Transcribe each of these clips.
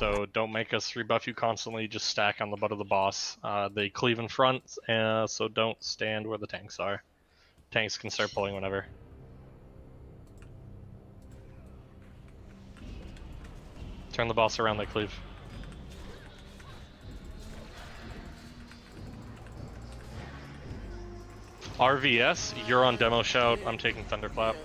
So don't make us rebuff you constantly. Just stack on the butt of the boss. Uh, they cleave in front, uh, so don't stand where the tanks are. Tanks can start pulling whenever. Turn the boss around. They cleave. RVS, you're on demo shout. I'm taking thunderclap.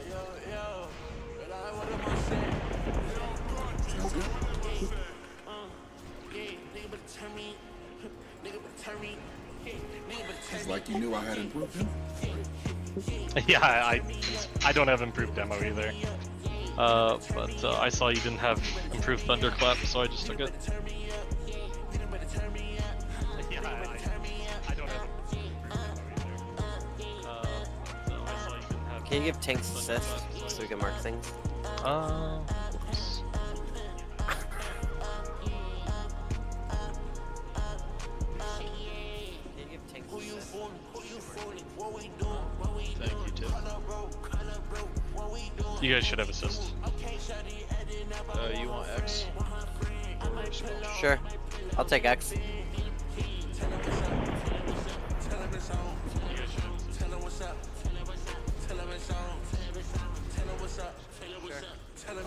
It's like you knew I had improved him. yeah, I, I don't have improved demo either. Uh, but uh, I saw you didn't have improved thunderclap, so I just took it. Demo. Uh, but, I saw you didn't have Can you give tanks assist so we can mark things? Uh, You guys should have assist. Uh, you want X? Sure. I'll take X. You guys should have assist. I'll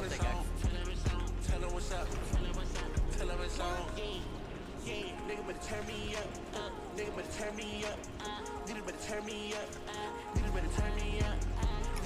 take X. Way better.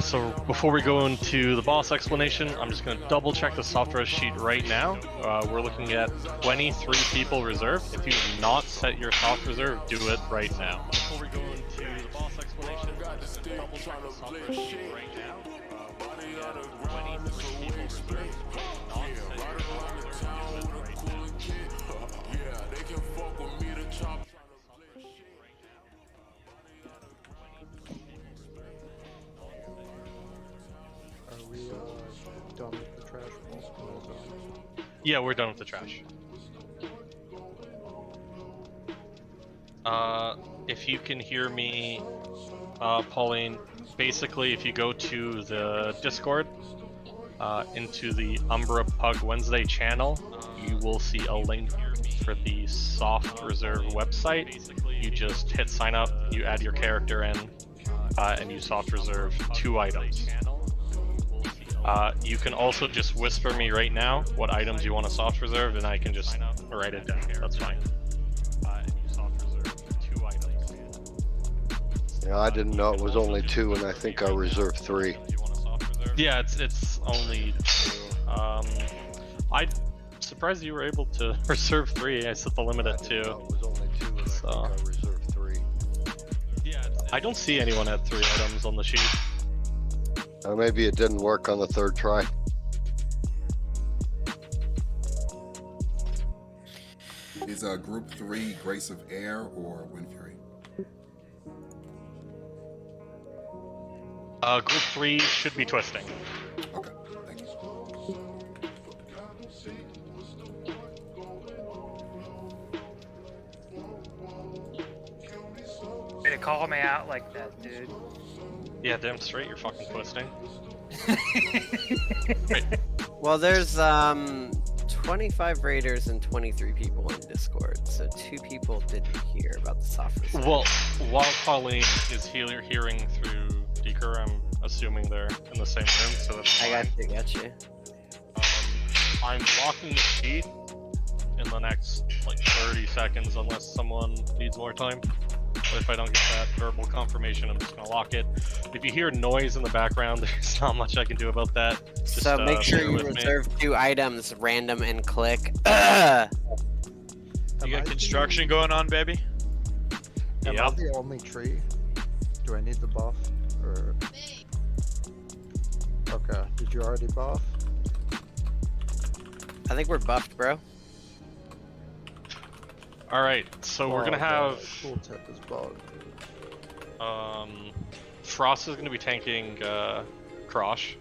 So before we go into the boss explanation, I'm just going to double check the software sheet right now. Uh, we're looking at 23 people reserved. If you have not set your soft reserve, do it right now. Before we go into the boss explanation, I'm just going to double check the software sheet right now. Yeah, we're done with the trash. Uh, if you can hear me, uh, Pauline, basically, if you go to the Discord, uh, into the Umbra Pug Wednesday channel, you will see a link for the Soft Reserve website. You just hit sign up, you add your character in, uh, and you soft reserve two items. Uh, you can also just whisper me right now what items you want to soft reserve, and I can just write it down. That's fine. Uh, and you soft reserve two items. Yeah, I didn't know it was only two, and I think I reserved three. Yeah, it's it's only two. Um, I'm surprised you were able to reserve three. I set the limit at two. It was only two, and I So- think I reserved three. I don't see anyone at three items on the sheet. Uh, maybe it didn't work on the third try. Is uh, group three Grace of Air or Wind Fury? Uh, group three should be twisting. Okay, thank you. Way to call me out like that, dude. Yeah, damn straight, you're fucking twisting. Well, there's um 25 raiders and 23 people in Discord, so two people didn't hear about the soft reserve. Well, while Pauline is healer hearing through Deeker, I'm assuming they're in the same room, so that's I fine. got you, got you. Um, I'm locking the sheet in the next like 30 seconds, unless someone needs more time. But if I don't get that verbal confirmation, I'm just gonna lock it. If you hear noise in the background, there's not much I can do about that. Just, so uh, make sure you with me. reserve two items, random and click. Ugh! You got construction going on, baby? The, am I the only tree? Do I need the buff? Or okay? Did you already buff? I think we're buffed, bro. All right, so we're gonna have Cool tech is bugged. um, Frost is gonna be tanking uh, Krosh.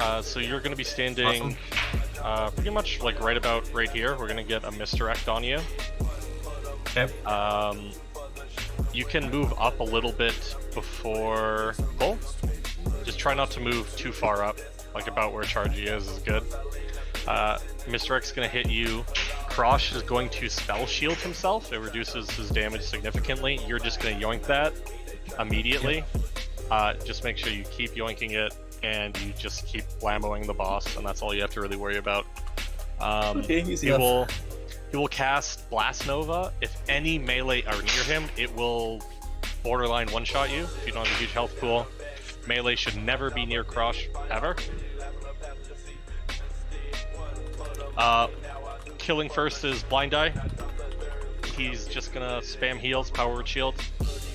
Uh, so you're gonna be standing uh, pretty much like right about right here. We're gonna get a misdirect on you. Okay. Um, you can move up a little bit before pull. Just try not to move too far up, like about where Chargy is is good. Uh, Mr. X is going to hit you. Krosh is going to spell shield himself. It reduces his damage significantly. You're just going to yoink that immediately. Uh, just make sure you keep yoinking it and you just keep blammoing the boss, and that's all you have to really worry about. Um, Okay, easy he will he will cast Blast Nova. If any melee are near him, it will borderline one shot you if you don't have a huge health pool. Melee should never be near Krosh ever. Uh, killing first is Blind Eye. He's just gonna spam heals, power shield.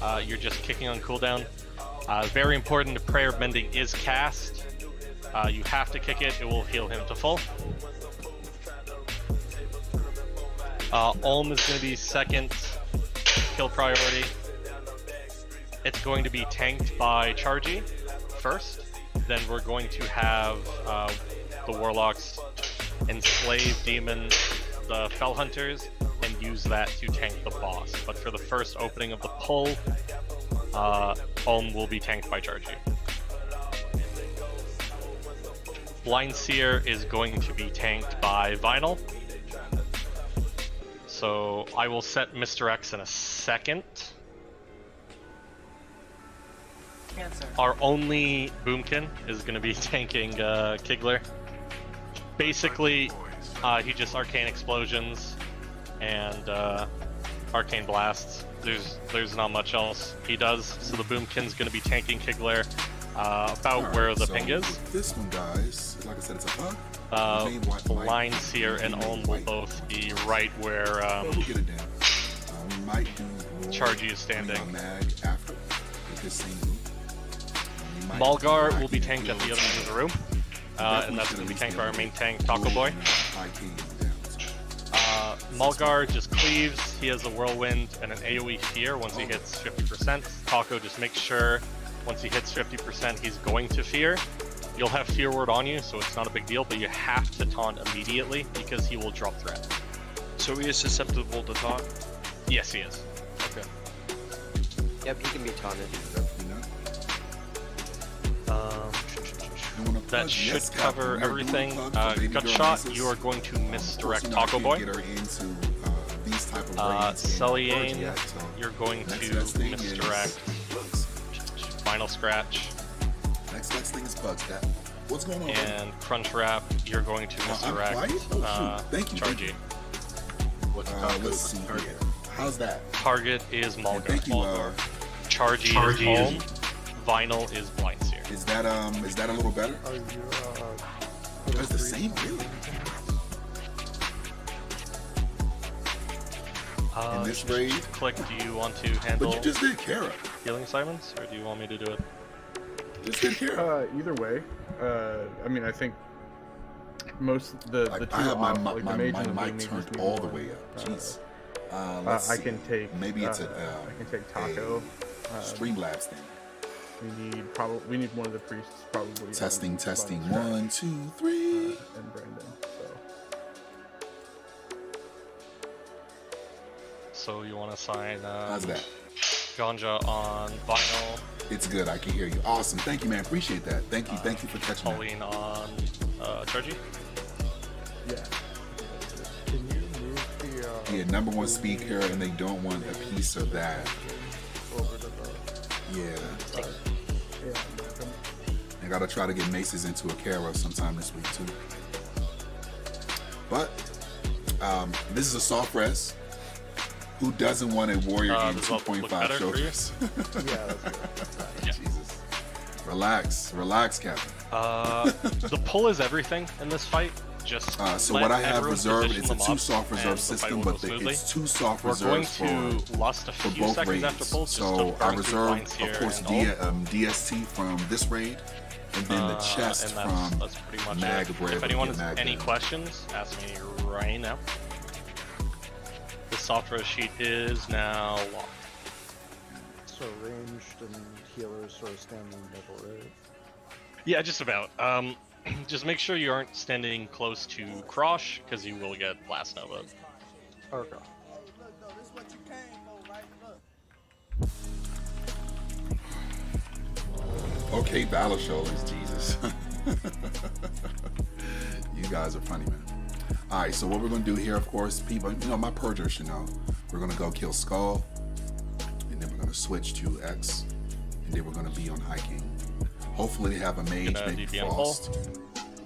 Uh, you're just kicking on cooldown. Uh, very important, Prayer Mending is cast. Uh, you have to kick it, it will heal him to full. Uh, Olm is going to be second kill priority. It's going to be tanked by Chargy first. Then we're going to have uh, the Warlocks enslave Demon, the Felhunters, and use that to tank the boss. But for the first opening of the pull, uh, Olm will be tanked by Chargy. Blind Seer is going to be tanked by Vinyl. So I will set Mr. X in a second. Our only Boomkin is going to be tanking uh, Kiggler. Basically, uh, he just arcane explosions and uh, arcane blasts. There's there's not much else he does. So the Boomkin's going to be tanking Kiggler uh, about Alright, where the so ping is. This one, guys, like I said, it's a bug. Uh, Blind. Seer and Olm will both be right where um, we'll get it down. Uh, we might do Chargy is standing. mag after with this same group. We might Maulgar will be tanked at the other end of the room, uh, and that's should going to be at tanked by our main tank, Taco Boy. and high key down. Uh, Maulgar just cleaves, he has a whirlwind and an AoE fear once he hits 50%. Taco just makes sure once he hits 50% he's going to fear. You'll have fear word on you, so it's not a big deal, but you have to taunt immediately because he will drop threat. So he is susceptible to taunt. Yes, he is. Okay. Yep, he can be taunted. That plug, should yes, cover Captain. We are doing a everything. plug Uh, Baby gut shot, you are going to of misdirect course, you know, I Taco can't Boy. Get uh, these type of Uh, raids in Sully Georgia Aim, yet, so You're going next to best thing is misdirect. Final Scratch. Next best thing is bugs. That what's going on? buddy? and Crunch Wrap, you're going to Uh, I'm misdirect quiet? Oh, uh, Thank you, thank Chargy. you. Uh, let's see here. How's that? Target is And Maulgar. thank you. Uh, Chargy, Chargy is is- Home. Vinyl is Blind Seer. Is that um is that a little better? Are you, uh, That's the same, really. Uh, this just raid? Click, do you want to handle? But handle you just did Kara. healing assignments, or do you want me to do it? Just did Kara. Uh, either way, uh, I mean, I think most the Like, the two I have my off, my, like my, the mage my and the mic turned all the way up. Uh, Jeez. Uh, Uh, let's I see. can take. Maybe it's uh, a, uh, I can take Taco. Uh, Streamlabs thing. We need probably we need one of the priests probably. Testing, um, testing. Scratch, One, two, uh, and Brandon. So So you want to sign uh, How's that? Ganja on Vinyl, It's good. I can hear you. Awesome. Thank you, man. Appreciate that. Thank you. Thank you for catching that. On uh, Chargy. yeah. can you move the, uh, Yeah, number one speaker, and they don't want a piece of that. Over Yeah. Yeah. come- I gotta try to get Maces into a Kara sometime this week too. But um, this is a soft res. Who doesn't want a Warrior Uh, in does that look 2.5 better for shoulders? Yeah. Jesus. Relax, relax, Captain. Uh, the pull is everything in this fight. Just Uh, so let what I have reserved, position it's a two soft reserve system, but the, it's two soft We're going reserves for, lust a for both raids. after pulls. So to I burn reserved, of course, and D- um, DST from this raid, and then the Uh, chest and that's, from that's pretty much Mag it. Bread If anyone has Mag any Bread. questions, ask me right now. The soft software sheet is now locked. So ranged and healers sort of stand in the middle, right? Yeah, just about. Um, just make sure you aren't standing close to Krosh, because you will get Blast Nova. Okay. Okay, battle is Jesus. you guys are funny, man. All right, so what we're gonna do here, of course, people, you know, my purger should know. We're gonna go kill Skull, and then we're gonna switch to X, and then we're gonna be on hiking. Hopefully, they have a mage, Gonna maybe DPM Frost,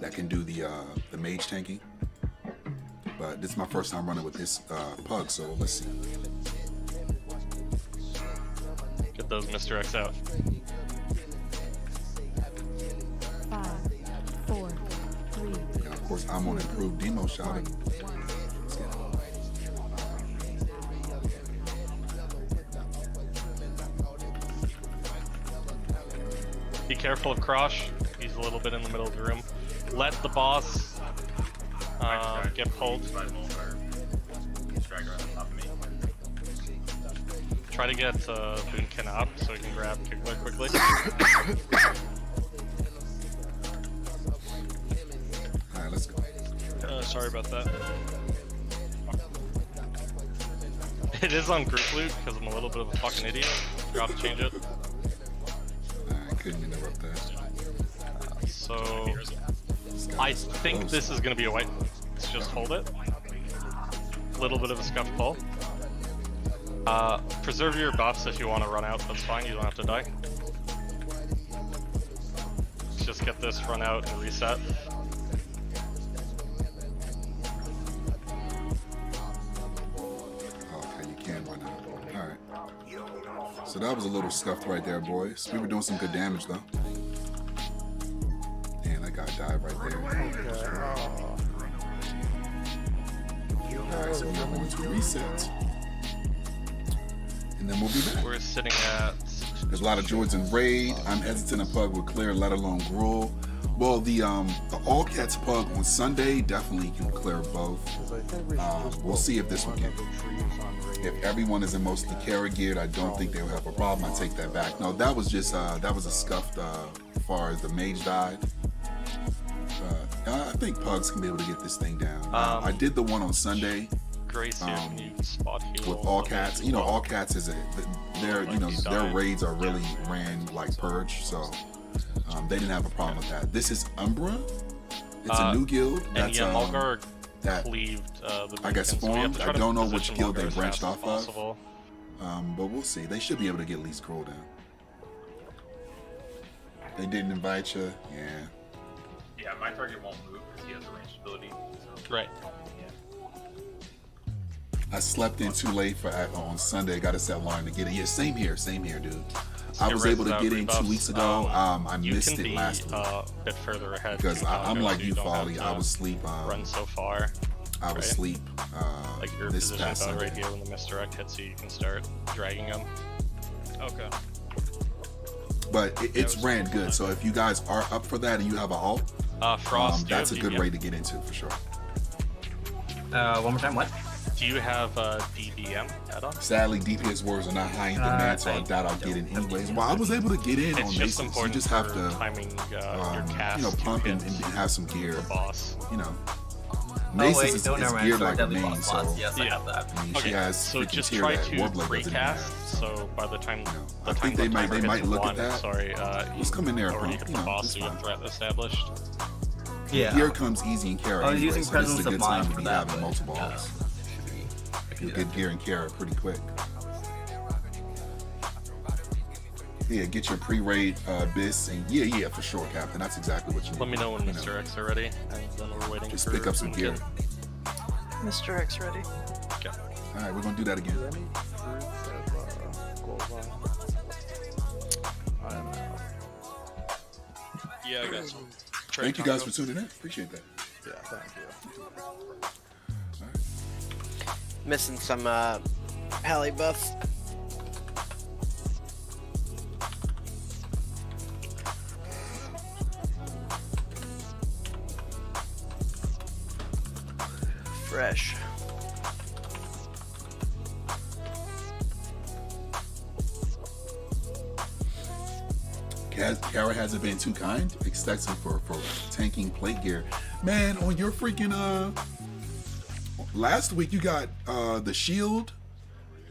that can do the uh, the mage tanking. But this is my first time running with this uh, pug, so let's see. Get those Mr. X out. Five, four, three, And of course, I'm on improved demo shot. Be careful of Krosh. He's a little bit in the middle of the room. Let the boss uh, get pulled. Try to get uh, Boomkin up so we can grab Kiggler quickly. All right, let's go. Uh, sorry about that. it is on group loot because I'm a little bit of a fucking idiot. Forgot to change it. Couldn't interrupt. So I think this is gonna be a white. Let's just hold it. Little bit of a scuff pull. Uh, preserve your buffs if you want to run out. That's fine. You don't have to die. Just get this run out and reset. So that was a little scuffed right there, boys. We were doing some good damage though. And that guy died right there. Alright, so we're going to reset. And then we'll be back. We're sitting at. There's a lot of droids in raid. I'm hesitant to pug will clear, let alone Gruul. Well, the um the all cats pug on Sunday definitely can clear both. I think we should Um, just we'll see if this one can. the trees on raid. If everyone is in mostly Kara geared, I don't think they'll have a problem. I take that back. No, that was just uh, that was a scuffed uh, as far as the mage died. Uh, I think pugs can be able to get this thing down. Uh, Um, I did the one on Sunday Grace here. Um, Can you spot heal? with all cats. You know, all cats is a their you know their raids are really ran like purge, so um, they didn't have a problem with that. This is Umbra. It's Uh, a new guild. And That's yeah, um, Maulgar that cleaved uh, the I guess beacon, so formed. I don't know which guild Maulgar they branched fast as off of. Um, but we'll see. They should be able to get at least scroll down. They didn't invite you. Yeah. Yeah, my target won't move because he has a ranged ability. So. Right. I slept in too late for on Sunday. Got to set alarm to get it. Yeah, same here. Same here, dude. I was able to of get in two weeks ago. Um, I missed it be, last week Uh, a bit further ahead because I, I'm like you, don't Folly. I was asleep. run Um, so far. I was right? asleep uh, Like your this position past about Sunday. right here when the misdirect hits you, you can start dragging them. Okay. But it, it's it ran good. So if you guys are up for that and you have a halt, Uh, Frost, um, that's a good way to get into for sure. Uh, one more time. What? Do you have uh, DBM add-on? Sadly, DPS wars are not high in Uh, demand, so I I doubt I'll get in don't anyways. Well, I was able to get in It's on just Maces. You just have to, timing uh, your um, cast you know, pump and, and have some gear. the boss. You know, Oh wait, is, no, is geared For like a deadly main, boss so slots. Yes, I Yeah. have that. I mean, Okay, she has so just tier try to Warblade doesn't recast. So, So by the time you know, the I time think they the might they might look one, at that. Sorry, uh, Let's come in there, already punk. hit the know, boss, it's so you have threat established. Yeah. Gear comes easy and Kara. I was using Presence a of good time Mind to for be that, having multiple uh, halts. should. You get gear and Kara pretty quick. Yeah, get your pre-raid uh, bis and yeah, yeah, for sure, Captain. That's exactly what you need. Let me know when You know, Mr. X are ready, and then we're waiting Just for pick up some gear. Boomkin. Mr. X ready. All right, we're gonna do that again. Do any fruits of uh, guava? I don't know. Yeah, I got some. Thank you guys for tuning in. Appreciate that. Yeah, thank you missing some uh, pally buffs. Fresh. Kara hasn't been too kind. Expects him for, for tanking plate gear. Man, on your freaking uh last week you got uh the shield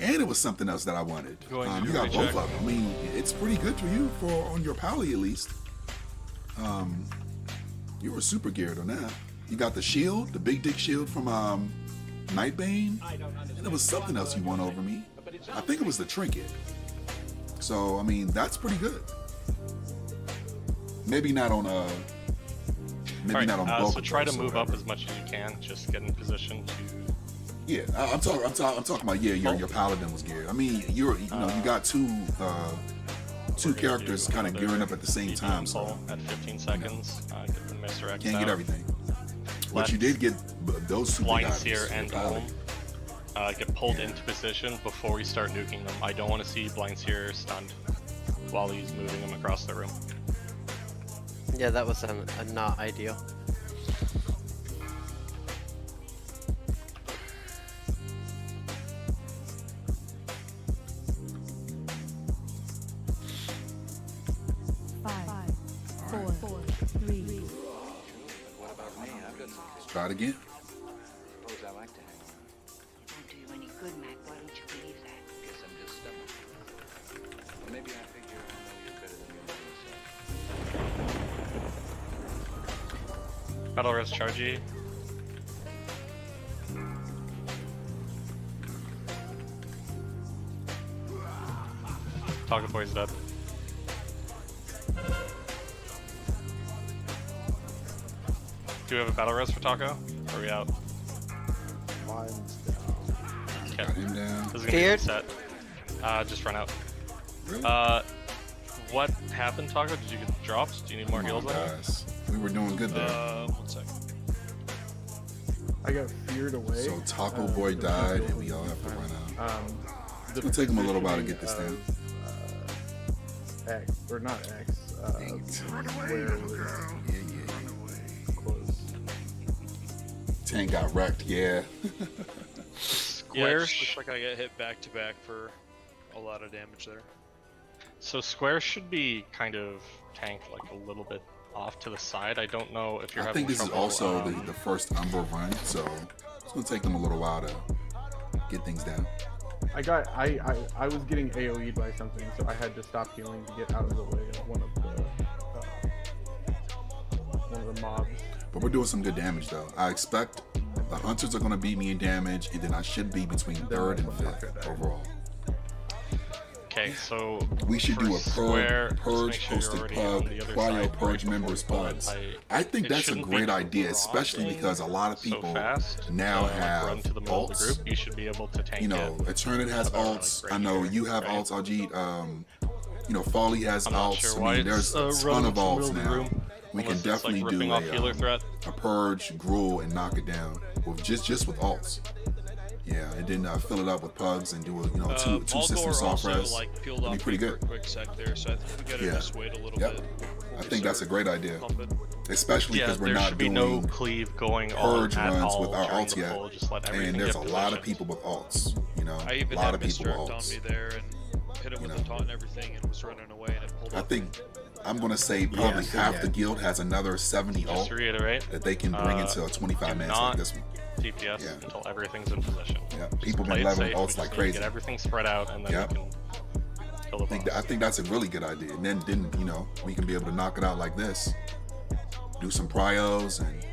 and it was something else that I wanted. Going Um, you got recheck. both of them. I mean, it's pretty good for you for on your pally at least. Um, you were super geared on that. You got the shield, the big dick shield from um, Nightbane, and there was something else you won over me. I think it was the trinket. So I mean, that's pretty good. Maybe not on a. Maybe Alright, not on uh, bulk so try to move up as much as you can. Just get in position to. Yeah, I, I'm talking. I'm, talk, I'm talking about yeah. Your your paladin was geared. I mean, you're you know you got two uh, two characters kind of gearing up at the same time, so at 15 seconds. Uh, get the can't get out. everything. But you did get those two big Blind Seer and. Uh, get pulled into position before we start nuking them. I don't want to see Blind Seer stunned while he's moving them across the room. Yeah, that was um, a not ideal. Five, four, three, Try it again. Battle Res Chargy. Talking Boy's dead. Do we have a battle rest for Taco? Or are we out? Mine's down. Okay. Got him down. This is gonna be set. Uh, just run out. Really? Uh, what happened, Taco? Did you get dropped? Do you need more Come on, heals? guys. We were doing good there. Uh, one second. I got feared away. so Taco uh, Boy died, and we all have to run out. Um, It's gonna take him a little while to get this down. Uh, X or not X. Uh, where it was Yeah, yeah. close. Tank got wrecked. Yeah. Yeah, Square. just sh- looks like I get hit back to back for a lot of damage there. So square should be kind of tanked like a little bit off to the side. I don't know if you're I having think this is also um, the, the first Umbra run, so it's gonna take them a little while to get things down. I got I, I I was getting AOE'd by something, so I had to stop healing to get out of the way of one of the uh, one of the mobs. But we're doing some good damage though. I expect the hunters are gonna beat me in damage, and then I should be between third and fifth overall. Okay, so We should do a square, purge, just purge make sure posted you're already on pug, the other cryo purge members pods. I- I think that's a great idea, especially because a lot of people now So, like, have run to the middle the alts. group. You should be able to tank You know, it. Eternit has about, like, alts. right I know here, you have right? alts, Ajit. Um, you know, Folly has I'm alts. sure I mean, there's it's, uh, a ton of alts middle of the now. We can it's, like, definitely do a, threat. a purge, Gruul, and knock it down with just just with alts. Yeah, and then uh, fill it up with pugs and do a you know two Uh, two system soft also res. like peeled That'd off be pretty good. quick sec there, so I think we gotta Yeah. just wait a little Yep. bit. I think that's a great idea, especially Yeah, because we're not doing no cleave going on purge at runs all with our during alts yet, pull. Just let and there's a get lot of people with alts. You know, I a even lot had of people with misdirect on me there and hit him with the taunt and everything and was running away and it pulled I off. think I'm gonna say probably so half yeah. the guild has another 70 Just alt to reiterate, that they can bring uh, into a 25 do man like this one. DPS until everything's in position. Yeah, Just people play been it leveling safe, we alts just like crazy. Get everything spread out, and then Yep. can kill the I think, boss. I think that's a really good idea. And then, then you know, we can be able to knock it out like this. Do some prios and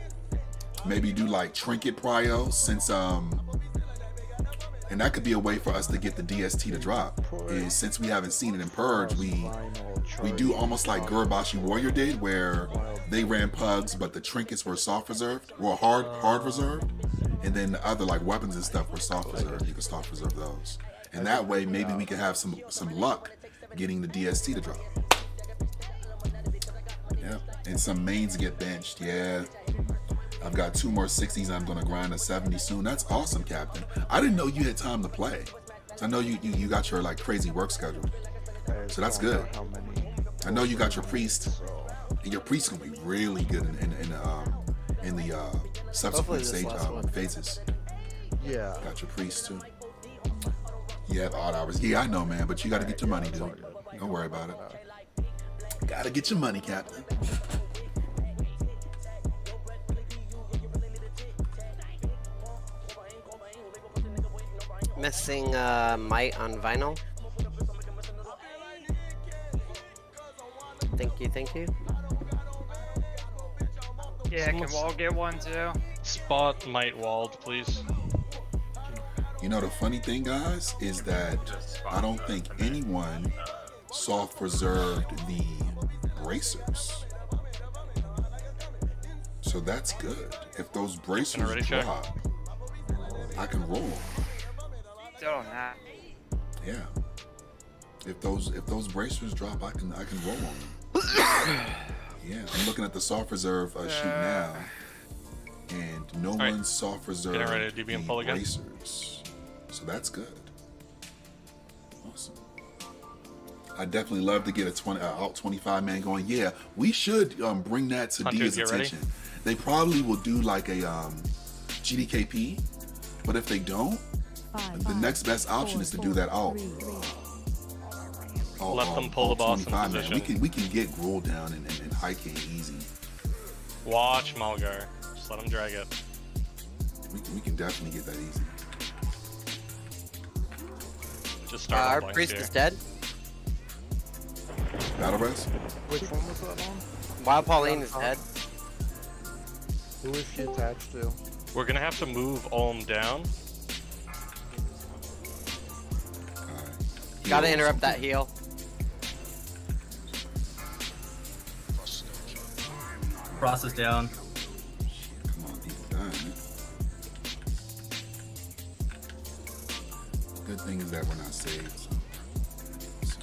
maybe do like trinket prios since um and that could be a way for us to get the DST to drop. Is since we haven't seen it in Purge, we we do almost like Gurubashi Warrior did, where they ran pugs, but the trinkets were soft reserved, or hard hard reserved, and then the other like weapons and stuff were soft reserved. You can soft reserve those, and that way maybe we could have some some luck getting the DST to drop. Yeah, and some mains get benched. Yeah. I've got two more 60s. I'm gonna grind a 70 soon. That's awesome, Captain. I didn't know you had time to play. So I know you, you you got your like crazy work schedule. So that's good. I know you got your priest, and your priest gonna be really good in in, in, um, in the uh, subsequent stage um, phases. Yeah. Got your priest too. You have odd hours. Yeah, I know, man, but you got to get your money, dude. Don't worry about it. Gotta get your money, Captain. Missing uh, Might on vinyl. Thank you, thank you. Yeah, can Wall get one too? Spot might walled, please. You know the funny thing, guys, is that I don't think anyone soft preserved the bracers. So that's good. If those bracers Already check. drop, I can roll 'em. Still on that. Yeah. If those if those bracers drop, I can I can roll on them. yeah, I'm looking at the soft reserve uh, sheet now, and no right. one's soft reserve Getting ready to DB and the pull again. bracers. So that's good. Awesome. I definitely love to get a 20 uh, alt 25 man going. Yeah, we should um, bring that to Hunter, Dia's get ready. attention. They probably will do like a um, GDKP, but if they don't, the next best option is to do that alt. alt- Let them pull the boss in 25 man. We can we can get Gruul down and, and, and high king easy. Watch Maulgar. Just let him drag it. We can, we can definitely get that easy. Just Uh, start our priest here. is dead. Battle res? Which one was that on? Wild Pauline is dead. Who is she attached to? We're gonna have to move Olm down. Gotta interrupt that heal. Frost is down. Come on, deep done. Good thing is that we're not saved. So.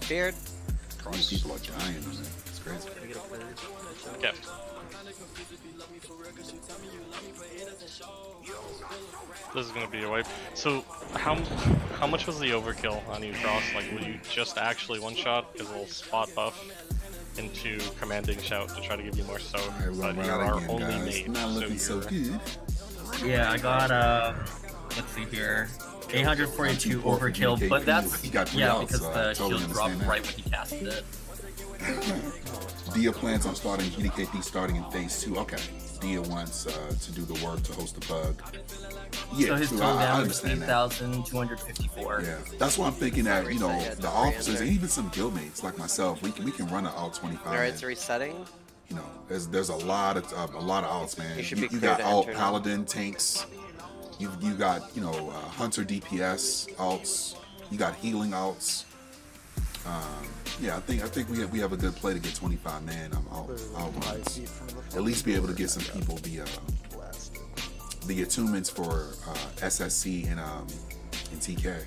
Beard. All these people are giant. Man. It's crazy. Okay. This is gonna be a wipe. So, how how much was the overkill on you, Cross? Like, will you just actually one shot as a little spot buff into commanding shout to try to give you more soak? But you're again, only guys. mate, Not looking so you're- good. Yeah, I got uh, let's see here, 842 Poor overkill, but that's He got three yeah because the totally shield dropped right when he casted it. Dia plans on starting GDKP starting in phase two. Okay. Dia wants uh, to do the work to host the pug. Yeah, so his true. total I, I damage understand that. 3,254. Yeah, that's why I'm thinking that you know the officers and even some guildmates like myself, we can we can run an alt 25. Alright, man. it's resetting. you know, there's there's a lot of uh, a lot of alts, man. You you, you got to alt enter now. paladin tanks. You you got you know uh, hunter DPS alts. You got healing alts. Um, yeah, I think I think we have we have a good play to get 25 man um, alt runs. At least be able to get some people the uh, the attunements for uh, SSC and um and TK.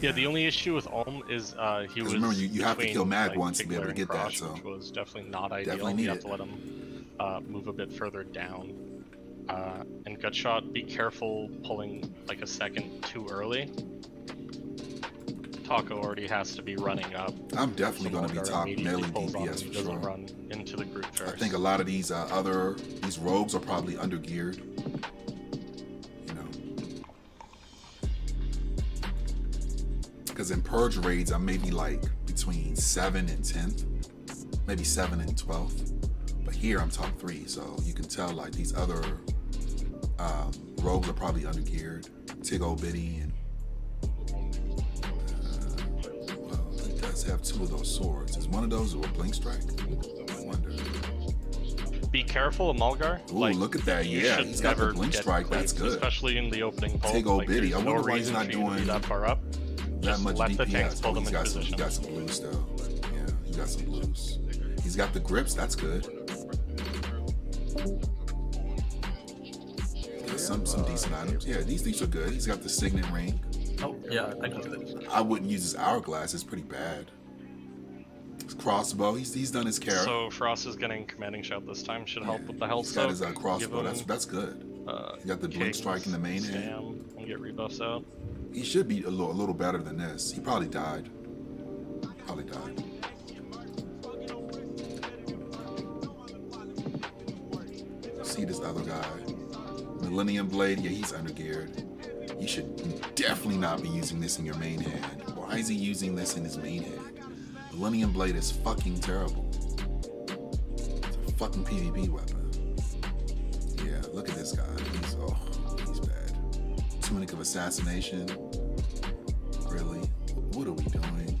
Yeah, the only issue with Olm is uh, he was. remember, you- you have to kill Mag like, once to be able to get and that, so- which was definitely not ideal. Definitely need you have to let him uh, move a bit further down. Uh, and Gutshot, be careful pulling like a second too early. Taco already has to be running up. I'm definitely going to be top melee pulls on him, DPS for sure. run into the group first. I think a lot of these uh, other these rogues are probably undergeared. You know, because in purge raids, I'm maybe like between seven and tenth, maybe seven and twelfth. But here I'm top three, so you can tell like these other um, rogues are probably undergeared. Tig Old Biddy and does have two of those swords. Is one of those a blink strike? I wonder. Be careful of Maulgar. Ooh, like, look at that. Yeah, he's got the blink strike. That's good. Especially in the opening pull. Tig Old like, Biddy. there's I no wonder why he's not for you to be doing that far up. that Just much let the tanks DPS. pull them he's got some, position. he got some blues though. Yeah, he's got some blues. He's got the grips. That's good. Yeah, some some decent items. Yeah, these things are good. He's got the signet ring. Oh yeah, I can do that. I wouldn't use his hourglass. It's pretty bad. His crossbow. He's he's done his carrot. So Frost is getting commanding shout this time. Should help with the health. He's got his uh, crossbow. That's him, that's good. uh, He got the blink strike in the main hand. And get rebuffs out. He should be a little, a little better than this. He probably died. Probably died. See this other guy. Millennium Blade, yeah, he's undergeared. You should definitely not be using this in your main hand. Why is he using this in his main hand? Millennium Blade is fucking terrible. It's a fucking PvP weapon. Yeah, look at this guy. He's oh, he's bad. Tunic of Assassination. Really? What are we doing?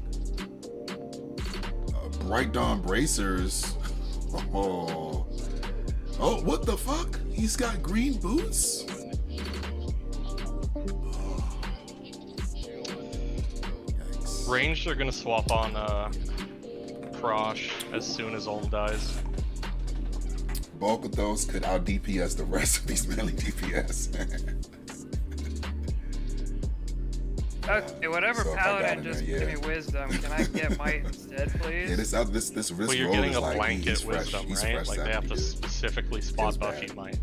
Uh, Bright Dawn Bracers. Oh. Oh, what the fuck? He's got green boots? Ranged are gonna swap on uh, Krosh as soon as Olm dies. Bulk of those could out DPS the rest of these melee DPS. Okay, whatever So if I got paladin just there, give me wisdom. Can I get might instead, please? yeah, this, uh, this, this, this Well, you're roll getting is a like, blanket he's fresh. wisdom, right? Like they have to specifically spot It's buff bad. you might.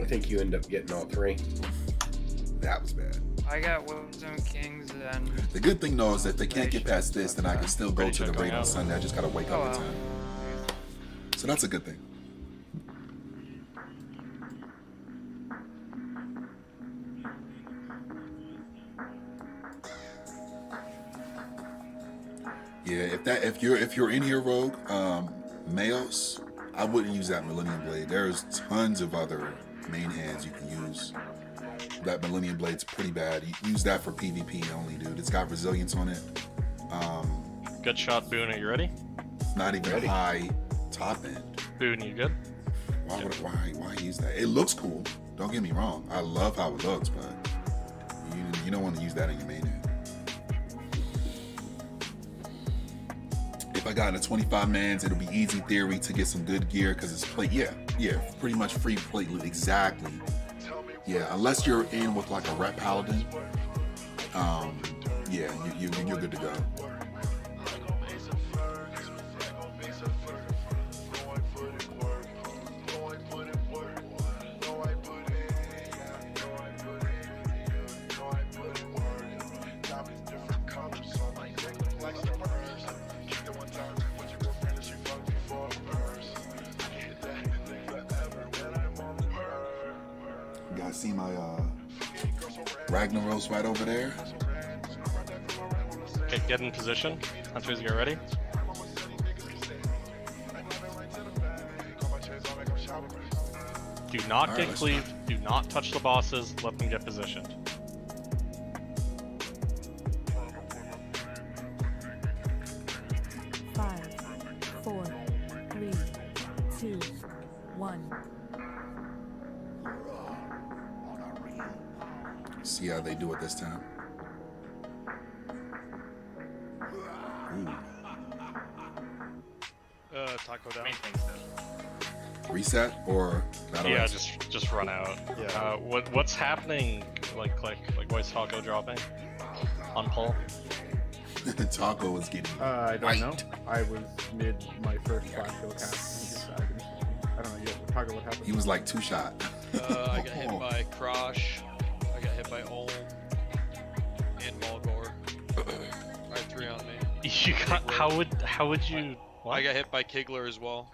I think you end up getting all three. That was bad. I got wisdom kings and The good thing though is that if they can't get past this, then I can still go to the check raid on? Sunday. I just gotta wake Oh, up in time. So that's a good thing. Yeah, if that if you're if you're in here, Rogue, um, males, I wouldn't use that Millennium Blade. There's tons of other main hands you can use. That Millennium Blade's pretty bad. Use that for PvP only, dude. It's got resilience on it. Um, Good shot, Boone. Are you ready? not even Ready. high top end. Boone, you good? Why would why why use that? It looks cool. Don't get me wrong. I love how it looks, but you you don't want to use that in your main hand. If I got a 25 mans, it'll be easy theory to get some good gear because it's plate. Yeah, yeah, pretty much free plate loot. Exactly. Yeah, unless you're in with like a rep paladin. Um, yeah, you, you you're good to go. Position. Hunters, get ready. Do not Alright, get let's cleaved. Do not touch the bosses. Let them get positioned. Five, four, three, two, one. See how they do it this time. Ooh. Uh, taco down. Reset or battle yeah, X? just just run out. Yeah. Uh, what what's happening? Like like like why is Taco dropping? On pull. Taco was getting Uh, I don't Right. know. I was mid my first flash kill cast. and he just died instantly. I don't know yet. Taco, what happened. He was like two shot. Uh, I got hit by Krosh. I got hit by Olm. And Maulgar. I three on me. You got how would how would you? What? I got hit by Kiggler as well.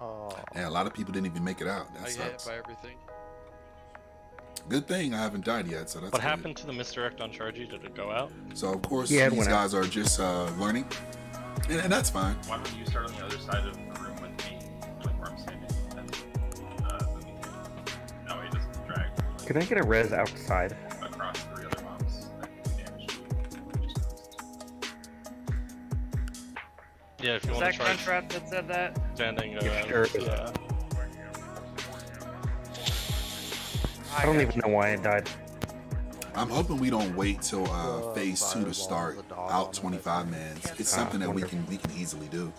Oh, Yeah, a lot of people didn't even make it out. That I got hit by everything. Good thing I haven't died yet, so that's What good. happened to the misdirect on Chargy? Did it go out? So of course Yeah, these went out. guys are just uh, learning, and, and that's fine. Why don't you start on the other side of the room with me, like where I'm standing? And, uh, that way it doesn't drag Can I get a res outside? Yeah, if you was want that to try Crunchwrap that said that? standing. Uh, sure. yeah. I don't even know why I died. I'm hoping we don't wait till uh, phase two to start out 25 mans. It's Ah, something that we can we can easily do.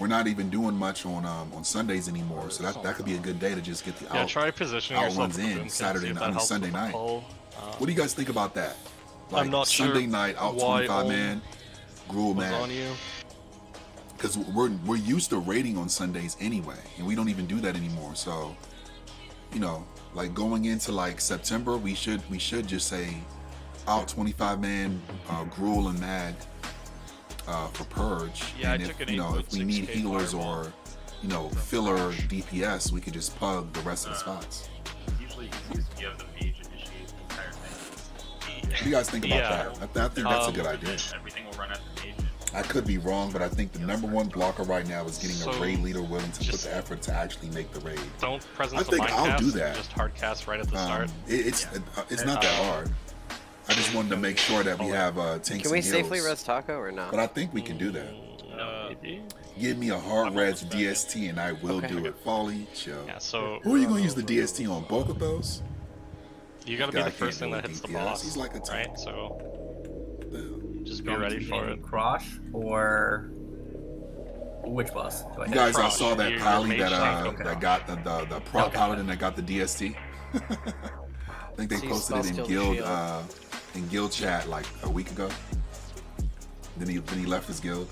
We're not even doing much on um, on Sundays anymore, so that that could be a good day to just get the Yeah, out. try positioning out yourself. runs for in Saturday night- that I mean, Sunday night. pull. Uh, What do you guys think about that? Like I'm not Sunday sure night out 25 man, Gruul was man. On you. because we're we're used to rating on Sundays anyway, and we don't even do that anymore. So, you know, like going into like September, we should we should just say out 25 man uh, Gruul and mag uh, for purge. Yeah, I and took if, an you know if we need healers fireball. or you know filler DPS, we could just pug the rest of the spots. Usually it's easiest if you have the mage initiate the entire thing. What do you guys think about Yeah. that? I, I think that's Um, a good idea. Everything will run at the page. I could be wrong, but I think the number one blocker right now is getting a raid leader willing to put the effort to actually make the raid. Don't presence I think I'll do that. Just hard cast right at the Um, start. it, it's uh, it's not that hard. I just wanted to make sure that we have uh, tanks Can we and safely heals. res taco or not? But I think we can do that. Uh, Give me a hard res DST and I will Okay. do it. Folly, chill. Yeah, so Who are you gonna use the DST on? Both of those? you gotta be the first thing that a hits the DPS. boss. He's like a tank. right? So just be ready to for be it. Krosh or which boss? Do I You hit? guys, I saw that Your- your pilot mage that uh, okay. that got the the, the pro Okay. paladin that got the DST. I think they So you posted it in guild uh, in guild chat like a week ago. Then he then he left his guild.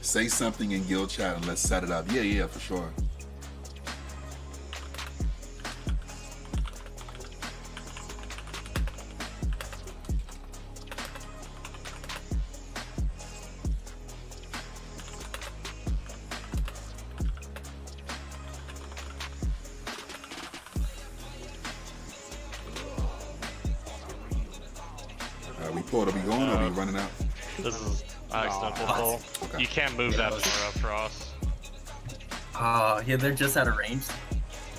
Say something in guild chat and let's set it up. Yeah, yeah, for sure. We going? or Are we running out? This is accidental What? pull. Okay. You can't move that far up for us. Uh, yeah, they're just out of range.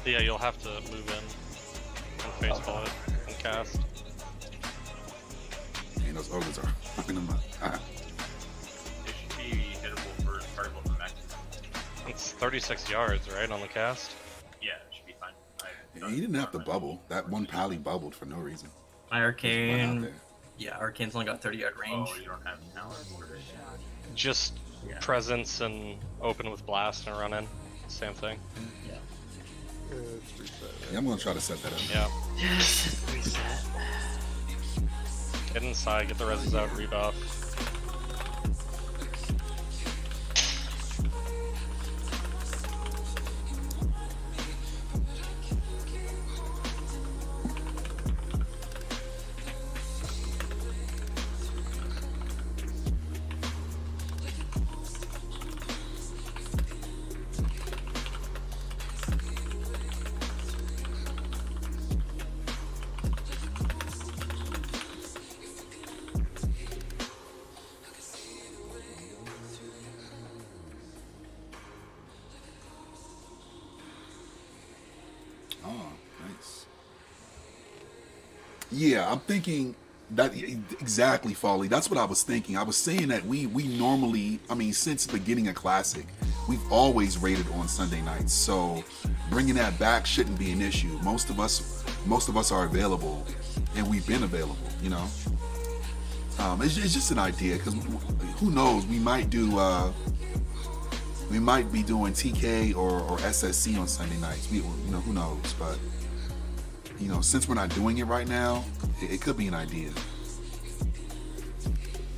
Yeah, you'll have to move in and face pull it and cast. Man, those ogres are fucking them up. Ah, It should be hittable for particle from max. It's 36 yards, right, on the cast? Yeah, it should be fine. I- he didn't have to bubble. That one pally bubbled for no reason. My Just arcane. There. Yeah, arcane's only got 30 yard range. Oh, you don't have talent? Just Yeah. presence and open with blast and run in. Same thing. Yeah. It's reset. Yeah, I'm gonna try to set that up. Yeah. Get inside, get the reses out, rebuff. Yeah, I'm thinking that exactly, Folly. That's what I was thinking. I was saying that we we normally, I mean, since the beginning of Classic, we've always rated on Sunday nights. So bringing that back shouldn't be an issue. Most of us, most of us are available, and we've been available. You know, um, it's, it's just an idea because who knows? We might do. Uh, we might be doing TK or, or SSC on Sunday nights. We, you know, who knows? But you know, since we're not doing it right now, it, it could be an idea.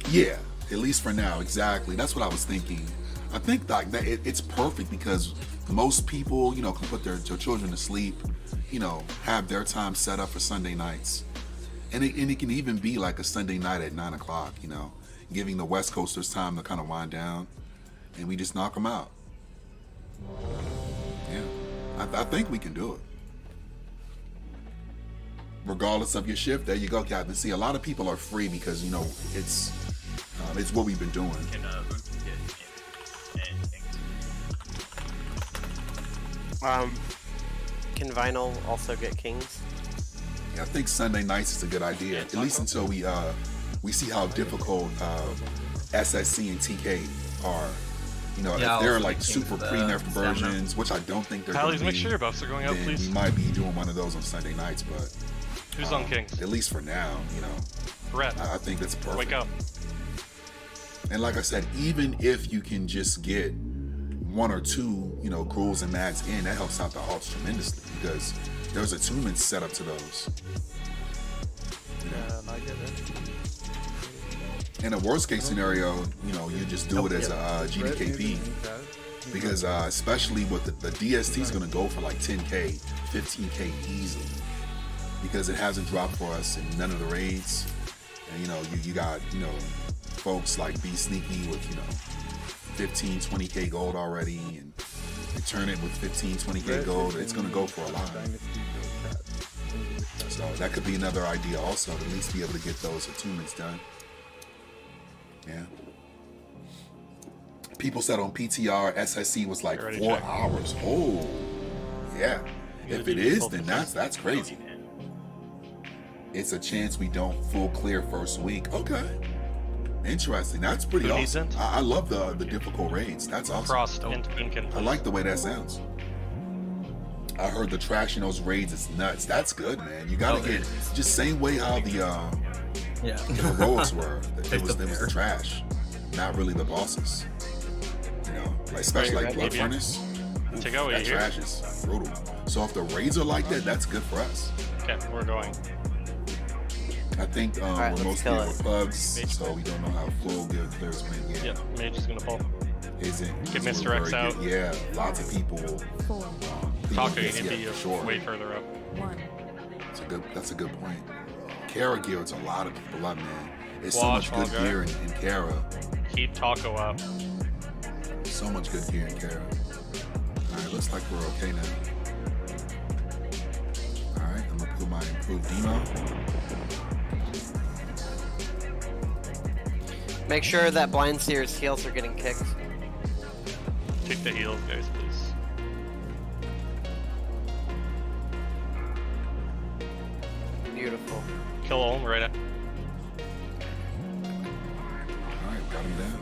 Yeah, at least for now. Exactly. That's what I was thinking. I think like that it, it's perfect because most people, you know, can put their, their children to sleep. You know, have their time set up for Sunday nights, and it, and it can even be like a Sunday night at nine o'clock. You know, giving the West Coasters time to kind of wind down and we just knock them out. Yeah, I, I think we can do it. Regardless of your shift, there you go, Captain. See, a lot of people are free because you know it's um, it's what we've been doing. Can uh, Boot get anything? Um, can Vinyl also get kings? Yeah, I think Sunday nights is a good idea. At least until we uh we see how difficult uh, SSC and TK are. You know, Yeah, if they're like super Kings, pre-nerfed versions, which I don't think they're. Pallies, gonna make sure your buffs are going out, then please. We might be doing one of those on Sunday nights, but Who's um, on Kings? At least for now, you know. Brett, I I think that's perfect. wake up. And like I said, even if you can just get one or two, you know, Gruuls and mags in, that helps out the alts tremendously because there's attunements set up to those. You know? Yeah, I get it. In a worst case scenario, you know, you just do it as a uh, GDKP because uh, especially with the, the DST is going to go for like 10k, 15k easily because it hasn't dropped for us in none of the raids. And you know, you, you got you know folks like Be Sneaky with you know 15, 20k gold already, and you turn it with 15, 20k gold. It's going to go for a lot. So that could be another idea also, to at least be able to get those attunements done. Yeah. People said on PTR SSC was like four checked. hours. Oh, yeah. If it is, then that's that's crazy. It's a chance we don't full clear first week. Okay. Interesting. That's pretty Who awesome. it? I, I love the the difficult raids. That's awesome. Frost into Boomkin. I like the way that sounds. I heard the trash in those raids is nuts. That's good, man. You gotta Oh, get just same way how the um Yeah. the heroics were. It was the it was the trash, not really the bosses. You know, like especially like? Blood Maybe. Furnace. To go, that you trash is brutal. So if the raids are like that, that's good for us. Okay, we're going. I think um, Alright, we're let's mostly kill with plugs, Mage. so we don't know how full good clears went yet. Yep, Mage is gonna pull. Is it? Get Mr. X out. good? Yeah, lots of people. Four, Um, think Taco, you to yeah, be for sure. way further up. one. That's a good. That's a good point. Kara guilds a lot of people up, man. There's Watch, so much good gear in, in Kara. Keep Taco up. So much good gear in Kara. All right, looks like we're okay now. All right, I'm gonna put my improved demo. Make sure that Blind Seer's heals are getting kicked. Kick the heels, guys, please. Beautiful. Kill Olm right at. All right, got him down.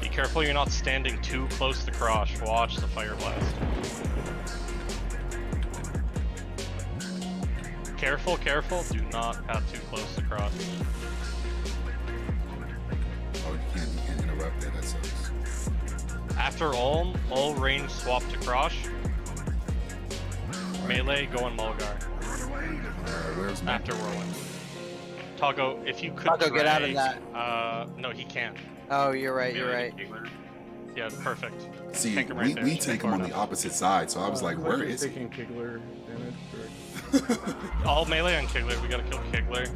Be careful you're not standing too close to Krosh. Watch the fire blast. Careful, careful. Do not have too close to Krosh. Oh, you can't, you can't interrupt that. That sucks. After Olm, all range swap to Krosh. Melee, go on Maulgar. All right, where's my? After Whirlwind. Tago, if you could Taco, get out of that. Uh, no, he can't. Oh, you're right, you're right. Yeah, perfect. See, Tank him right we, there. we take him on the opposite side, so I was Uh, like, I where think is he? taking Kiggler damage? Or... All melee on Kiggler. We gotta kill Kiggler.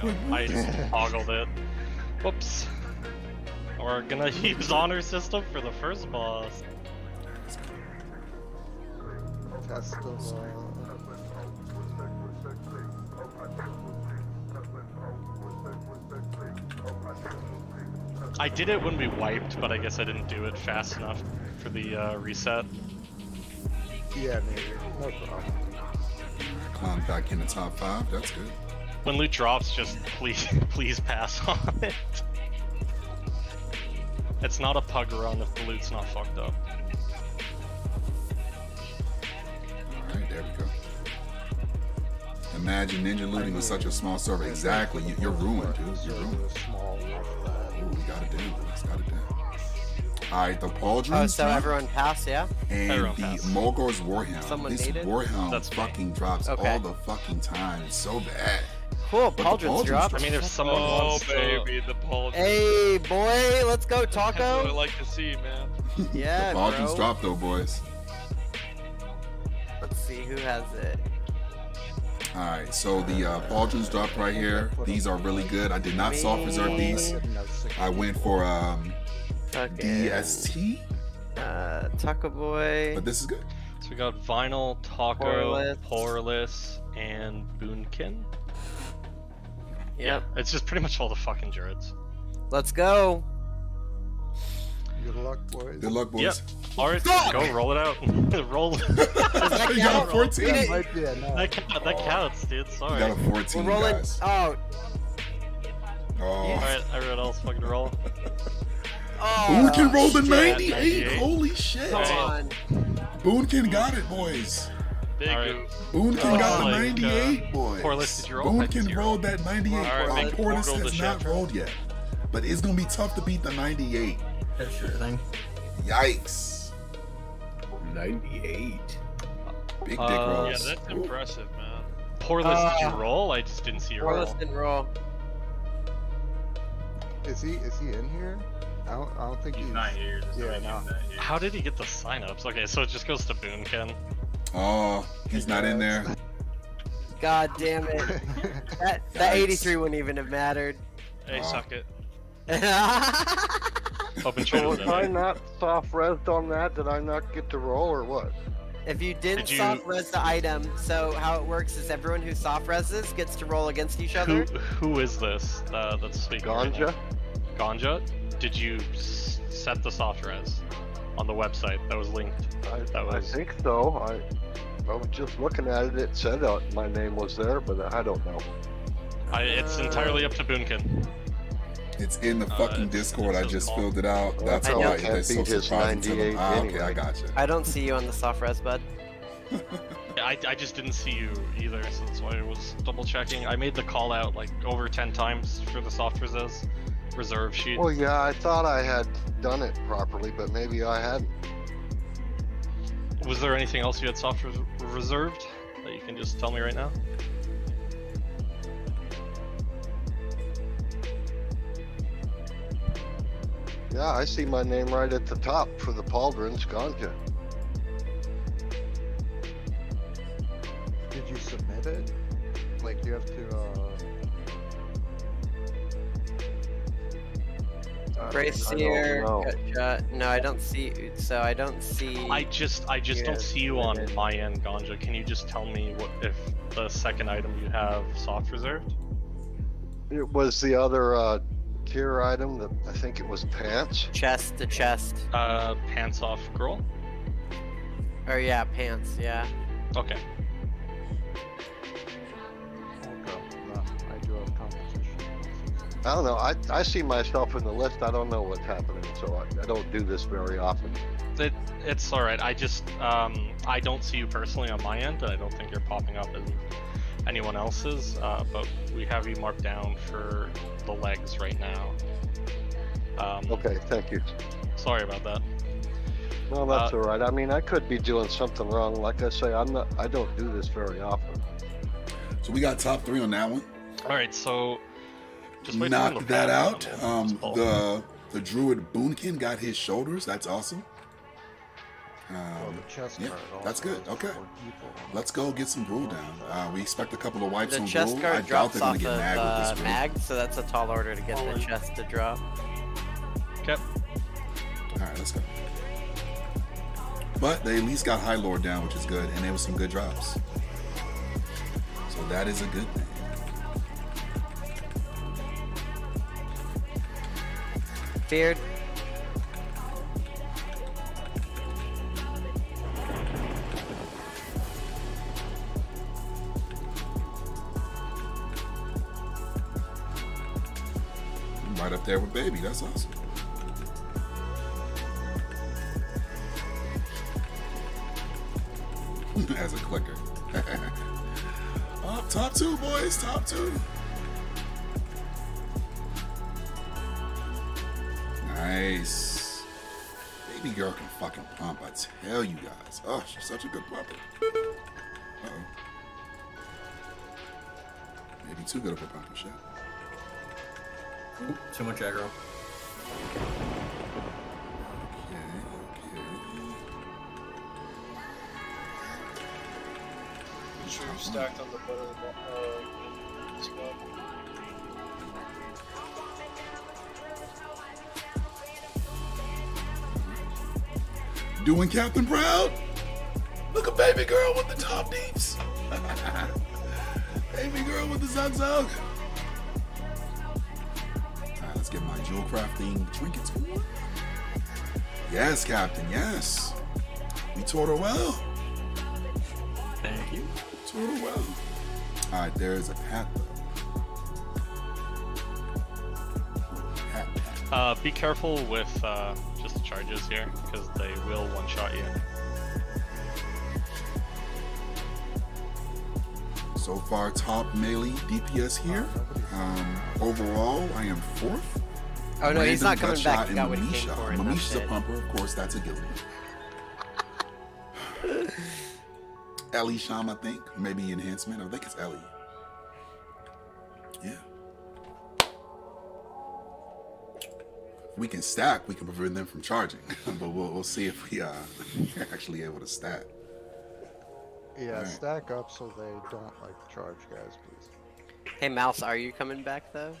Guns. I just toggled it. Whoops. We're gonna use honor system for the first boss. Test of. Uh, I did it when we wiped, but I guess I didn't do it fast enough for the uh, reset. yeah, maybe. No problem. Climb back in the top five. That's good. When loot drops, just please, please pass on it. It's not a pug run if the loot's not fucked up. All right, there we go. Imagine ninja looting with such a small server. Exactly, you- you're ruined, dude. You're ruined. Small enough that. Ooh, we gotta do. Let's gotta do. All right, the pauldrons Oh, so everyone pass, yeah? and everyone the pass. Maulgar's Warhound. Someone this need it? Warhound That's fucking drops Okay. all the fucking time. It's so bad. Cool, the Pauldrons Pauldrons drop. drop. I mean, if someone Oh, wants to... Oh, baby, the Paul. Hey, boy, let's go, That's what I Taco. like to see, man. Yeah, the pauldrons bro. drop though, boys. Let's see who has it. All right, so the uh, pauldrons dropped right here. These are really good. I did not soft reserve these. I went for um, Okay. DST, Uh, Taco Boy. but this is good. So we got Vinyl, Taco, Poreless. Poreless, and Boomkin. Yep. It's just pretty much all the fucking Druids. Let's go. Good luck, boys. Good luck, boys. Yep. Alright, go roll it out. roll. Does that You got a 14. We That might be enough. that, count, that counts, dude. You Sorry. got a 14, We're rolling. guys. Oh, Oh. Alright, everyone else fucking roll. Boone can roll the 98. 98. Holy shit. Come on. Boomkin got it, boys. Big Alright. oof. Boomkin Oh, got the like, uh, 98, boys. Corliss, did you roll? I did Boomkin rolled that 98. Alright, Um, make- Corliss has not shit. rolled yet. But it's going to be tough to beat the 98. That's sure thing. Yikes. 98. Big dick Uh, rolls. Yeah, that's Ooh. impressive, man. Porless, did Uh, you roll? I just didn't see your roll. Corliss didn't roll. Is he is he in here? I don't, I don't think he's. He's not here. There's Yeah, nobody no. named here. How did he get the signups? Okay, so it just goes to Boomkin. Oh, he's not in there. God damn it. That that 83 wouldn't even have mattered. Hey, suck it. Open So was trade. I not soft resed on that? Did I not get to roll or what? If you didn't Did you- soft res the item, so how it works is everyone who soft reses gets to roll against each other. Who other. who is this uh, that's speaking? Ganja? now? Ganja. Did you s- set the soft res on the website that was linked? I, That I think so. I I was just looking at it. It said uh, my name was there, but I don't know. I, it's entirely up to Boomkin. It's in the Uh, fucking it's- Discord. it I just call. filled it out. That's I how. I. Can't That's so beat his surprising to them. 98 Ah, okay, I got you. I don't see you on the soft res, bud. Yeah, I, I just didn't see you either, so that's why I was double checking. I made the call out like over 10 times for the soft res reserve sheet. Well, yeah, I thought I had done it properly, but maybe I hadn't. Was there anything else you had soft res- reserved that you can just tell me right now? Yeah, I see my name right at the top for the Pauldrons Ganja. Did you submit it? Like, do you have to? uh... I- Brace here, cut shot. No, I don't see. So I don't see. I just I just don't see you on submitted. my end, Ganja. Can you just tell me what if the second item you have soft reserved? It was the other uh, tier item that I think it was pants. chest to chest. Uh, pants off girl. Or yeah, pants. Yeah. Okay. I don't know. I, I see myself in the list. I don't know what's happening, so I, I don't do this very often. It, it's all right. I just um I don't see you personally on my end, I don't think you're popping up in anyone else's. Uh, but we have you marked down for the legs right now. Um, Okay, thank you. Sorry about that. No, that's Uh, all right. I mean, I could be doing something wrong. Like I say, I'm not. I don't do this very often. So we got top three on that one. All right, so just wait for him Knock to that out. Um, the the druid Boomkin got his shoulders. That's awesome. Oh, Um, the chest yeah, that's good. Okay, four people on it. let's go get some brew down. Uh, we expect a couple of wipes The on chest brew. I guard doubt drops they're gonna off get of mag with this mag, so that's a tall order to get the chest to drop. Okay. All right, let's go. But they at least got High Lord down, which is good, and there was some good drops. So that is a good thing. Feared. Right up there with Baby. That's awesome. As a clicker. Up uh, top two, boys. Top two. Girl can fucking pump, I tell you guys. Oh, she's such a good pumper. Uh-oh. Maybe too good of a pumper shit. Ooh, too much aggro. True stacked on the butt of the uh, Doing Captain Proud. Look at baby girl with the top deeps. baby girl with the zug zug. Alright, let's get my jewel crafting trinkets going. Yes, Captain, yes. We taught her well. Thank you. Taught her well. Alright, there is a path Uh, be careful with uh, just the charges here, because they will one-shot you. So far, top melee DPS here. Um, overall, I am fourth. Oh no, he's not coming Gutshot back. He and got what he Mamisha. came for. and Mamisha's a pumper, of course. That's a guilty. Ellie Sham, I think. Maybe enhancement. I think it's Ellie. We can stack, we can prevent them from charging. but we'll, we'll see if we uh, are actually able to stack. Yeah, Alright. stack up so they don't like charge guys, please. Hey Mouse, are you coming back though?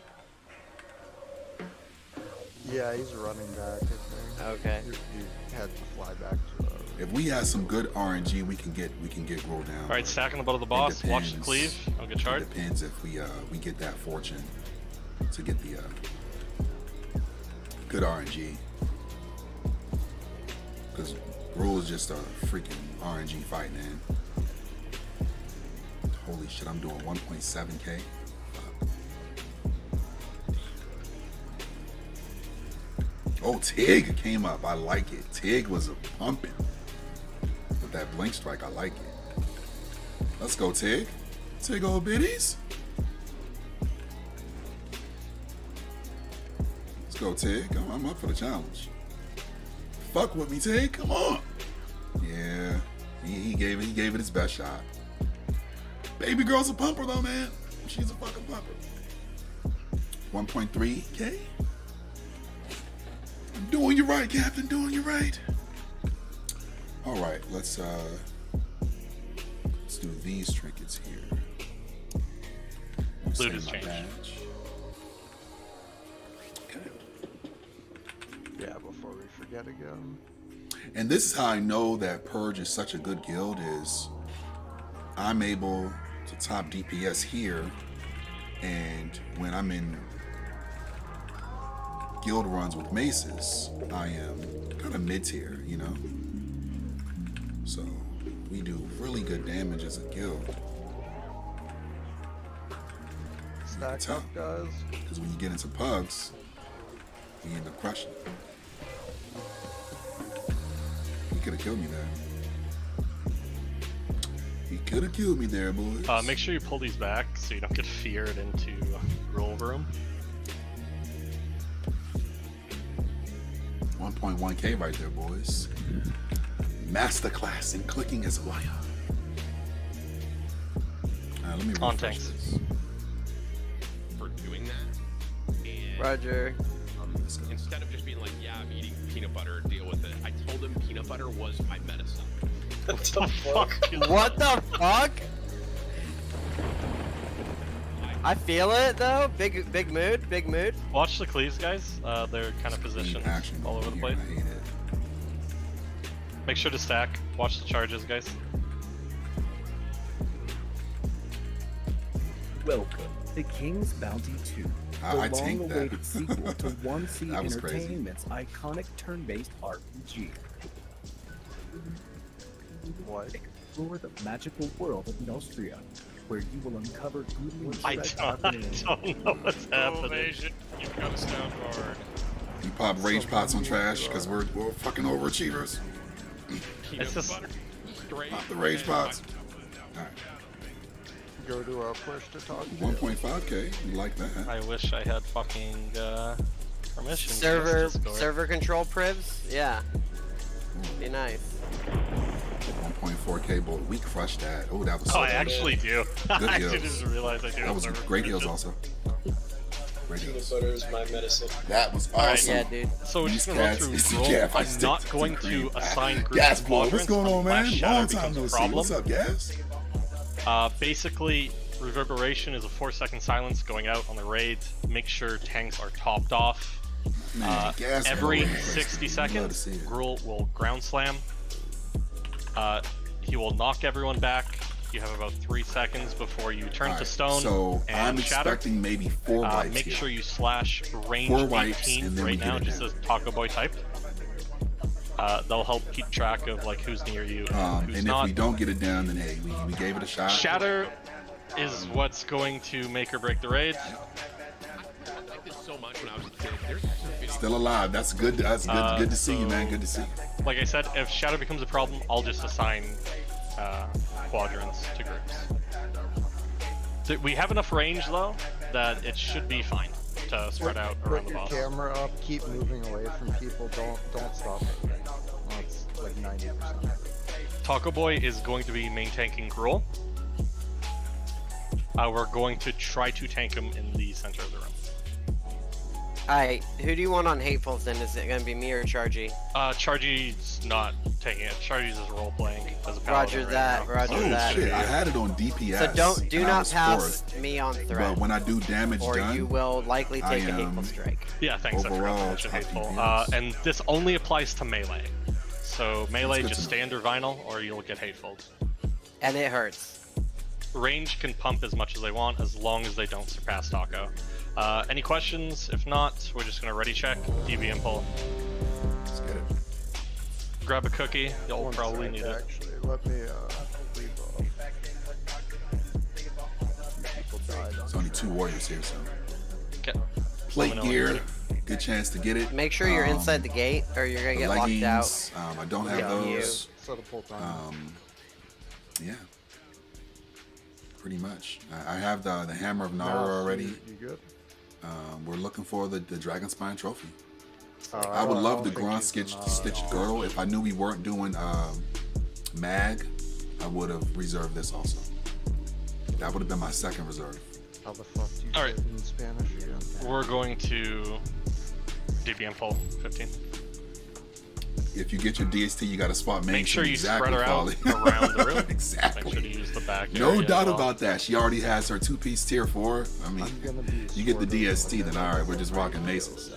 Yeah, he's running back. I think. Okay. He, he had to fly back to. Uh, If we have some good RNG, we can get we can get Gruul down. All right, stack on the butt of the It boss. Watch the cleave. I'll get It charged. depends if we uh we get that fortune to get the uh good RNG. Because Gruul is just a freaking RNG fight, man. Holy shit, I'm doing 1.7k. Oh, Tig came up. I like it. Tig was a pumping. With that blink strike, I like it. Let's go, Tig. Tig old biddies. Go, Tig. I'm, I'm up for the challenge. Fuck with me, Tig. Come on. Yeah, he, he gave it. He gave it his best shot. Baby girl's a pumper though, man. She's a fucking pumper. 1.3k. I'm doing you right, Captain. Doing you right. All right, let's uh, let's do these trinkets here. Has my changed. Yeah, before we forget again. And this is how I know that Purge is such a good guild is I'm able to top DPS here and when I'm in guild runs with maces, I am kind of mid tier, you know? So we do really good damage as a guild. Stack up, guys. Because when you get into pugs, you end up crushing. He could have killed me there. He could have killed me there, boys. Uh, make sure you pull these back so you don't get feared into roll over them. 1.1k right there, boys. Masterclass in clicking as a liar. Uh, let me On tanks. this. for doing that. And Roger. um, instead of just being like, yeah, I'm eating peanut butter, deal with it, I told him peanut butter was my medicine. What the fuck? What the fuck? I feel it though. Big big mood. Big mood. Watch the cleaves, guys. Uh, they're kind of positioned all over the place. Make sure to stack. Watch the charges, guys. Welcome to King's Bounty 2, I- the I long-awaited sequel to 1C That was crazy. Entertainment's iconic turn-based RPG. What? Explore the magical world of Nostria, where you will uncover glittering I don't, I don't know what's happening. You've got a sound guard. You pop rage pots on trash because we're, we're fucking overachievers. It's just Pop the rage pots. Go to our push to talk. 1.5k. You like that? I wish I had fucking uh, permission. Server Discord. server control privs. Yeah. Be nice. 1.4k, boy. We crushed that. Oh, that was Oh, so I good. actually do. Good I heals. didn't realize I do. That was great heals also. Great Peanut butter is my medicine. That was Alright, awesome. Yeah, dude. So we're just gonna run through Gruul. yeah, I I'm not going green. to assign groups Gas of boy, what's going on, man? Long time no see. What's up, Gas? Uh, basically, reverberation is a four second silence going out on the raid. Make sure tanks are topped off. Uh, every all over the place. 60 seconds. Gruul will ground slam. Uh, he will knock everyone back. You have about three seconds before you turn to Alright, stone So and I'm shatter. expecting maybe four Uh, bites make here. sure you slash range Four 18 and then we right now, just as Taco Boy typed. Uh, they'll help keep track of like who's near you and Um, who's and not. if we don't get it down, then hey, we, we gave it a shot. Shatter is what's going to make or break the raid. I like this so much when I was a kid. There's actually video Still alive. That's good. That's good. Uh, good to see you, man. Good to see you. Like I said, if shadow becomes a problem, I'll just assign uh, quadrants to groups. Th- We have enough range though that it should be fine to spread out around the your camera up. Keep moving away from people. Don't don't stop. That's like ninety percent. Taco Boy is going to be main tanking Gruul. Uh, we're going to try to tank him in the center of the room. Alright, who do you want on Hatefuls then? Is it gonna be me or Chargy? Uh, Chargy's not taking it. Chargy's just role playing as a paladin Roger right that, now. roger Oh that. shit! I had it on DPS. So don't do not was pass fourth, me on threat. But when I do damage or done, you will likely I take a hateful strike. Yeah, thanks. I forgot to Overall, mention top hateful. Uh, and this only applies to melee. So melee, just to stay under vinyl, or you'll get hateful. And it hurts. Range can pump as much as they want, as long as they don't surpass Taco. Uh, any questions? If not, we're just gonna ready check, DV and pull. Let's get it. Grab a cookie. You'll One probably sec, need it. Actually, let me uh, leave off. There's only two warriors here, so Okay. plate Let me know when gear. Good chance to get it. Make sure you're Um, inside the gate or you're gonna the get locked out. Um, I don't have Yeah, those. Set up whole time. Um, yeah. Pretty much. I, I have the the hammer of Nara Nah, already. You, you good? Um, we're looking for the, the Dragonspine Trophy. Uh, I would don't- love the don't think Stitch in, uh, Stitch Girdle. If I knew we weren't doing um, Mag, I would have reserved this also. That would have been my second reserve. How the fuck do you All right. in Spanish again? We're going to DV and pull 15. If you get your DST, you got to spot main Make sure you exactly spread her out around the room. exactly. Make sure to use the back No doubt well. about that. She already has her two-piece tier four. I mean, I'm gonna be you get the DST, then all right, we're just rocking maces.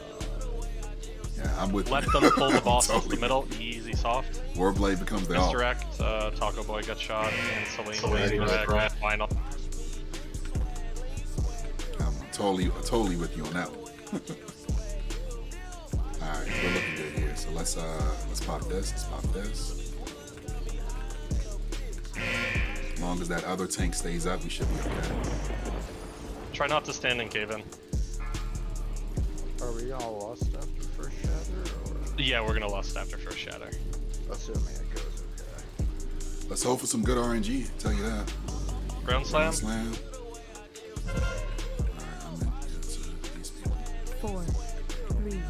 Yeah, I'm with Let you. them pull the boss off Totally. the middle, easy soft. Warblade becomes the all. Misdirect, uh, Taco Boy gets shot, and Celine, Celine Celine final. I'm totally, totally with you on that one. all right, we're looking good here. So let's uh, let's pop this. Let's pop this. As long as that other tank stays up, we should be okay. Try not to stand in cave in. Are we all lost after first shatter, or Yeah, we're gonna lost after first shatter. assuming it goes okay? Let's hope for some good RNG. Tell you that. Ground slam? Slam. Alright, I'm in into these people. Four, three,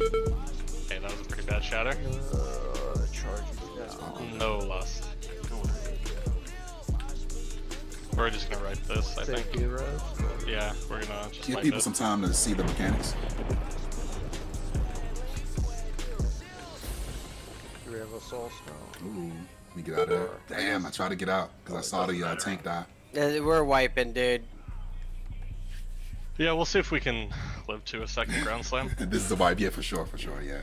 Okay, that was a pretty bad shatter. Uh, charges. No lust. We're just gonna write this, I think. Safety. Yeah, we're gonna just Give people it. some time to see the mechanics. Do we have a soul stone? Ooh, let me get out of there. Damn, I tried to get out because I saw the uh, tank die. We're wiping, dude. Yeah, we'll see if we can live to a second ground slam. this is the vibe, yeah, for sure, for sure, yeah.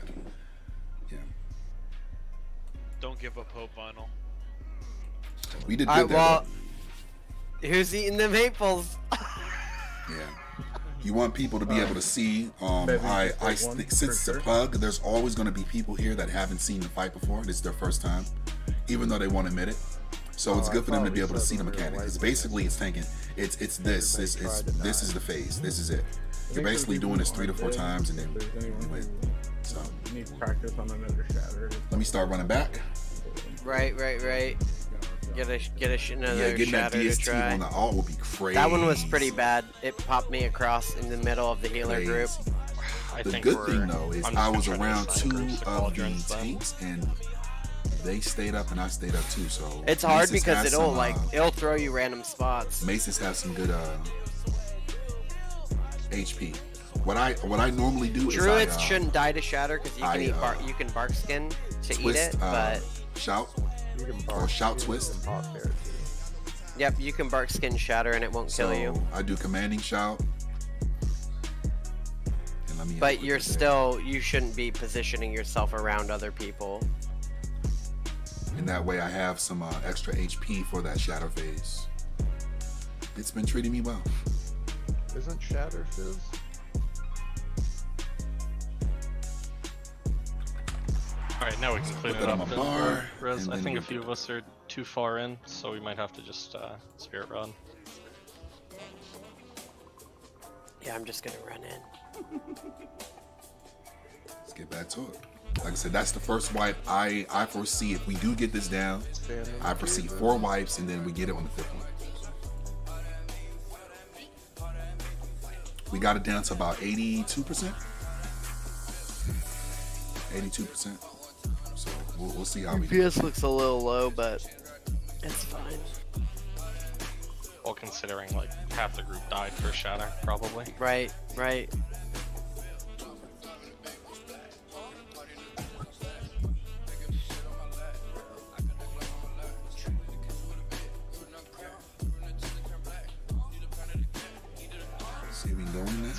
Yeah. Don't give up hope, Vinyl. We did Alright, good there. well, who's eating them hatefuls? though. Yeah. You want people to be able to see. Um, I, I think since it's a for pug, there's always going to be people here that haven't seen the fight before. This is their first time, even though they won't admit it. So Oh, it's I good for them to be able to see the we were mechanics. It's wiping it. basically it's tanking. It's it's this. This Everybody is this is the phase. This is it. You're basically doing this three to four times and then if there's anyone you win. So who needs practice on another shatter. let me start running back. Right, right, right. Get a get a sh- another yeah, getting that shatter to DST try. on the alt will be crazy. That one was pretty bad. It popped me across in the middle of the healer group. Crazy. I the think good thing though is I'm just I gonna was around two of the tanks and they stayed up and I stayed up too. So It's hard Maces because it'll some, like uh, it'll throw you random spots. Maces have some good uh, HP. What I what I normally do Druids is I, uh, shouldn't die to shatter because you can I, eat bar- uh, you can bark skin to eat it, uh, but shout or shout you twist. can pop there, too. yep, you can bark skin shatter and it won't kill So you. I do commanding shout. And let me But you're that there. still you shouldn't be positioning yourself around other people. And that way I have some uh, extra HP for that shadow phase. It's been treating me well. Isn't shatter fizz? Alright, now we can clean Put it that on up. my bar, Rez, I think a few of us are too far in, so we might have to just uh, spirit run. Yeah, I'm just gonna run in. Let's get back to it. Like I said, that's the first wipe. I I foresee if we do get this down, I foresee four wipes and then we get it on the fifth one. We got it down to about 82%. 82%. So we'll, we'll see how we do. UPS looks a little low, but it's fine. Well, considering like half the group died for Shatter, probably. Right, right.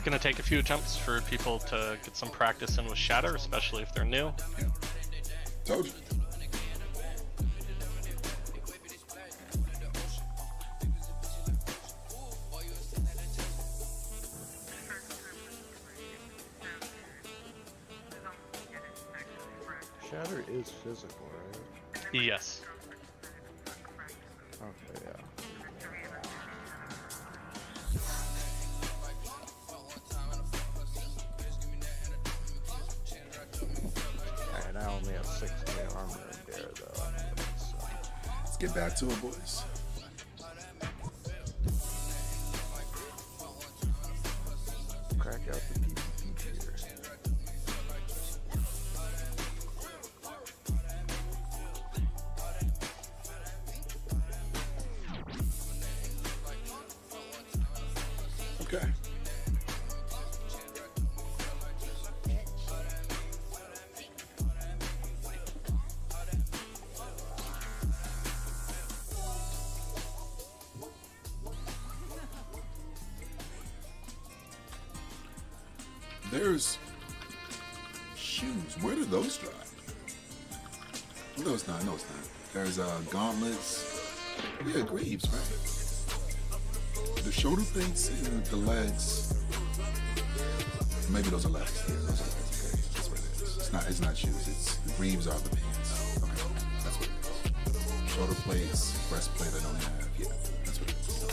Can go in there. It's gonna take a few attempts for people to get some practice in with Shatter, especially if they're new. Told you. Shatter is physical, right? Yes. Gauntlets. Yeah, greaves, right? The shoulder plates and the legs. Maybe those are legs. Yeah, those are legs. Okay, that's what it is. It's not. It's not shoes. It's the greaves are the pants. Okay, that's what it is. Shoulder plates, breastplate. I don't have. Yeah, that's what it is.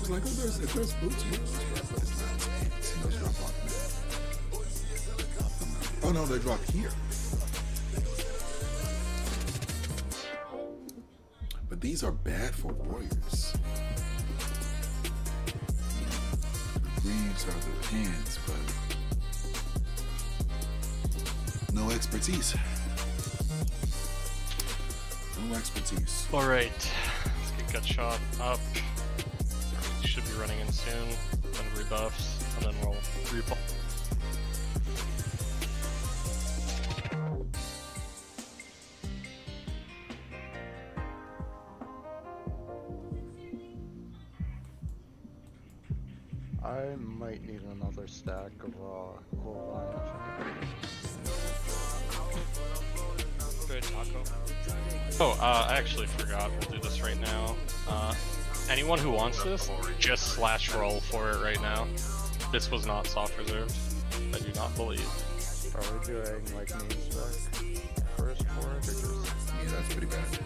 It's like oh, there's there's boots. Yeah, but it's not. Those drop me. Oh no, they drop here. For warriors. The greaves are the pants, but no expertise. No expertise. All right, let's get gut shot up. Should be running in soon. Then rebuffs, and then we'll repull. Stack of gold taco. Oh, uh, I actually forgot. We'll do this right now. Uh, anyone who wants this, just slash roll for it right now. This was not soft reserved. I do not believe. Are we doing like main spec first for it, or just? Yeah, that's pretty bad.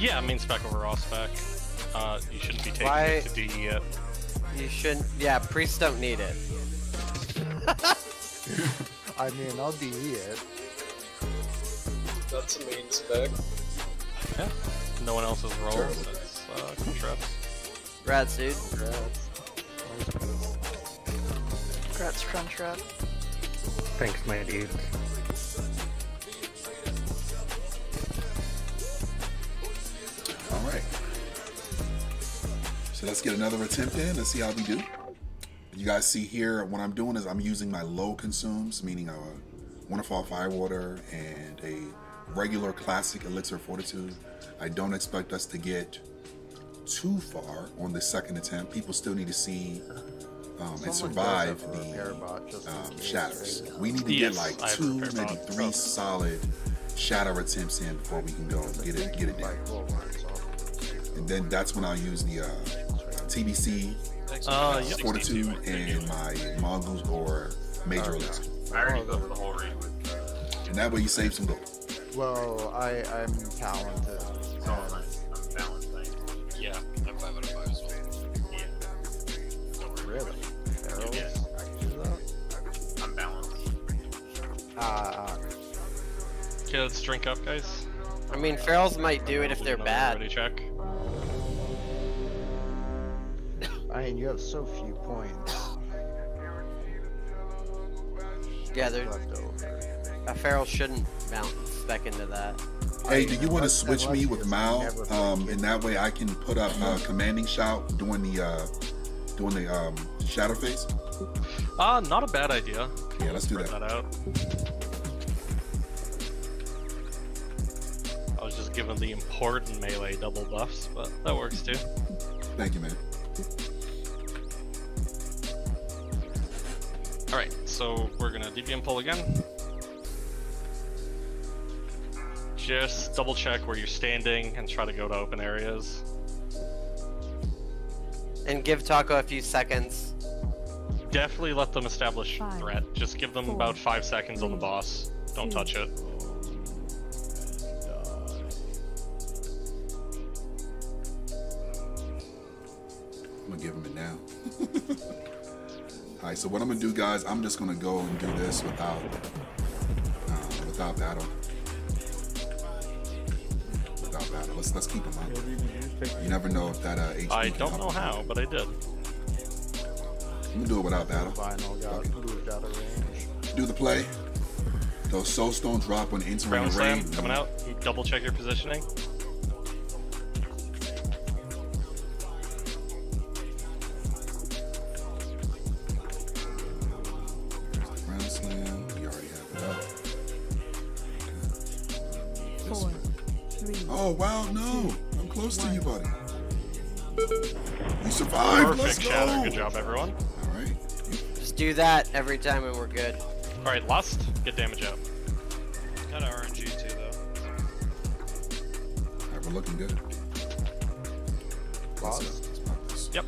Yeah, main spec over raw spec. Uh, you shouldn't be taking Why- it to DE yet. You shouldn't. Yeah, priests don't need it. I mean, I'll DE it. That's a main spec. Yeah. No one else's roll. That's uh, contraps. Rats, dude. Congrats, Crunchwrap. Thanks, my dude. All right. So let's get another attempt in. Let's see how we do. You guys see here, what I'm doing is I'm using my low consumes, meaning a Winterfall Firewater and a regular classic Elixir Fortitude. I don't expect us to get too far on the second attempt. People still need to see um, and survive does have a the repair bot just in um, shatters. We need to Yes, get like I two, maybe bot. three solid shatter attempts in before we can go and get it get it down. And then that's when I'll use the uh, TBC uh, yep. Fortitude and my Mongoose or Major uh, I already go for the whole read. And that way you save some gold. Well, I, I'm talented. So I'm, I'm. Yeah, I'm 5 out of 5 as well. Yeah. Don't really? I'm balanced. Uh, uh, okay, let's drink up, guys. I mean, ferals might do it if they're bad. Ready check. I mean, you have so few points Yeah, they're, left over. a feral shouldn't bounce back into that. Hey, do you want to switch me with it's Mal? Um, and that way I can put up uh, commanding shout during the uh, doing the um, shadow phase. Ah, not a bad idea. Yeah, let's do that. that out. I was just given the important melee double buffs, but that works too. Thank you, man. Alright, so we're gonna DBM pull again. Just double check where you're standing and try to go to open areas. And give Taco a few seconds. Definitely let them establish Five, threat. Just give them four, about five seconds on the boss. Don't two, touch it. I'm gonna give him it now. All right, so what I'm gonna do, guys, I'm just gonna go and do this without uh, without battle. Without battle. Let's let's keep him up. Yeah, we- we just take- You never know if that uh, HP. I don't know him. how, but I did. I'm gonna do it without battle. Vinyl got moved out of range. Do the play. Those soul stones drop when entering Ground the slam rain. coming out. You double check your positioning. Job, everyone. All right. Just do that every time and we're good. Alright, lust. Get damage out. Kind of RNG too, though. All right, we're looking good. Let's, Lost? let's pop this. Yep.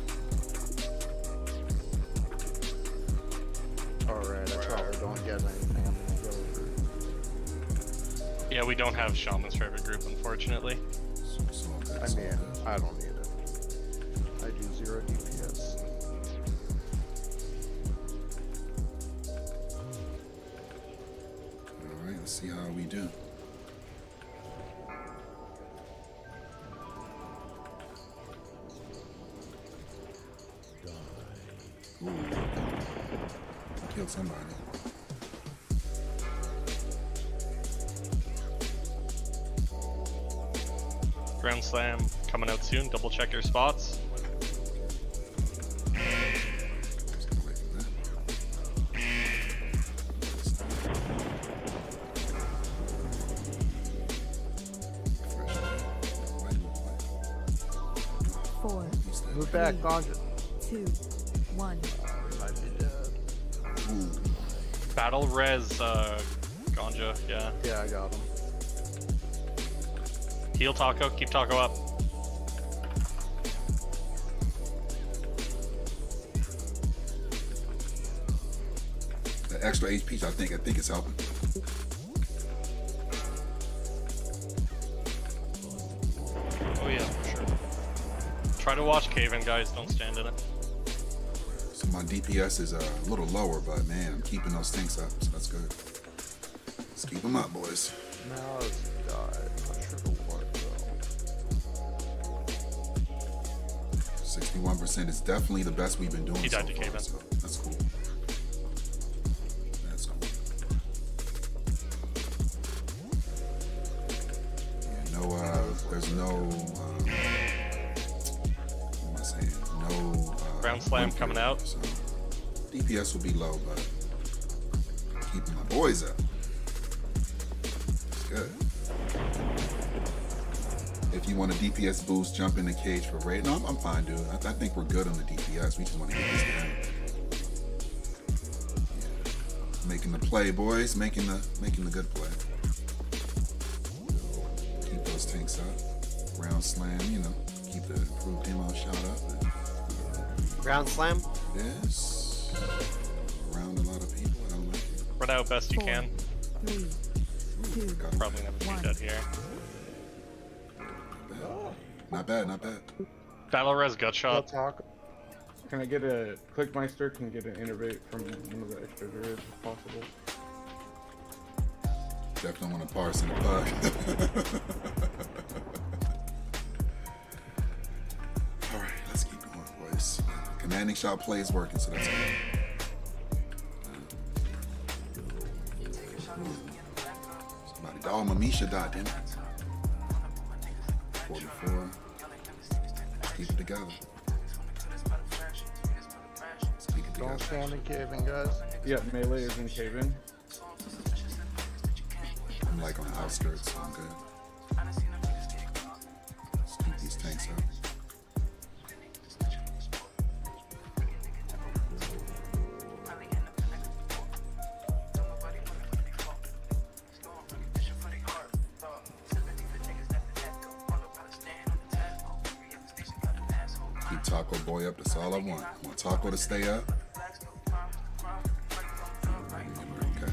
Alright, I probably don't get anything. I'm gonna go over. Yeah, we don't have Shaman's favorite group, unfortunately. So, so I mean. I don't Killed somebody. Ground slam coming out soon. Double check your spots. Let's get away from that. Fresh air. Right, right. four, Move back, Ganja. two, Battle res, uh, Ganja. Yeah. Yeah, I got him. Heal Taco. Keep Taco up. The extra HP, I think, I think it's helping. Oh yeah, for sure. Try to watch cave in, guys. Don't stand in it. So my DPS is uh, a little lower, but man, I'm keeping those tanks up, so that's good. Let's keep them up, boys. Now it's died. Not sure the what though. 61% is definitely the best we've been doing He so to far, so DPS will be low, but keeping my boys up. It's good. If you want a DPS boost, jump in the cage for raid. No, I'm, I'm fine, dude. I, I think we're good on the DPS. We just want to get this down. Yeah. Making the play, boys. Making the making the good play. Keep those tanks up. Ground slam, you know. Keep the improved ammo shot up. Ground slam. This out best you Four, can. three, two, Probably never One. beat that here. Not bad, not bad. Battle res gut shot. talk. Can I get a Clickmeister? Can get an innervate from one of the extra druids if possible? Definitely want to parse in the pug. All right, let's keep going, boys. Commanding shout play is working, so that's good. Somebody, oh, Mamisha died, didn't it? 44. Let's keep it together. Let's keep it Don't together. stand in caving, guys. Yeah, melee is in cave-in. I'm like on the outskirts, so I'm good. I want Taco to stay up. Okay, okay.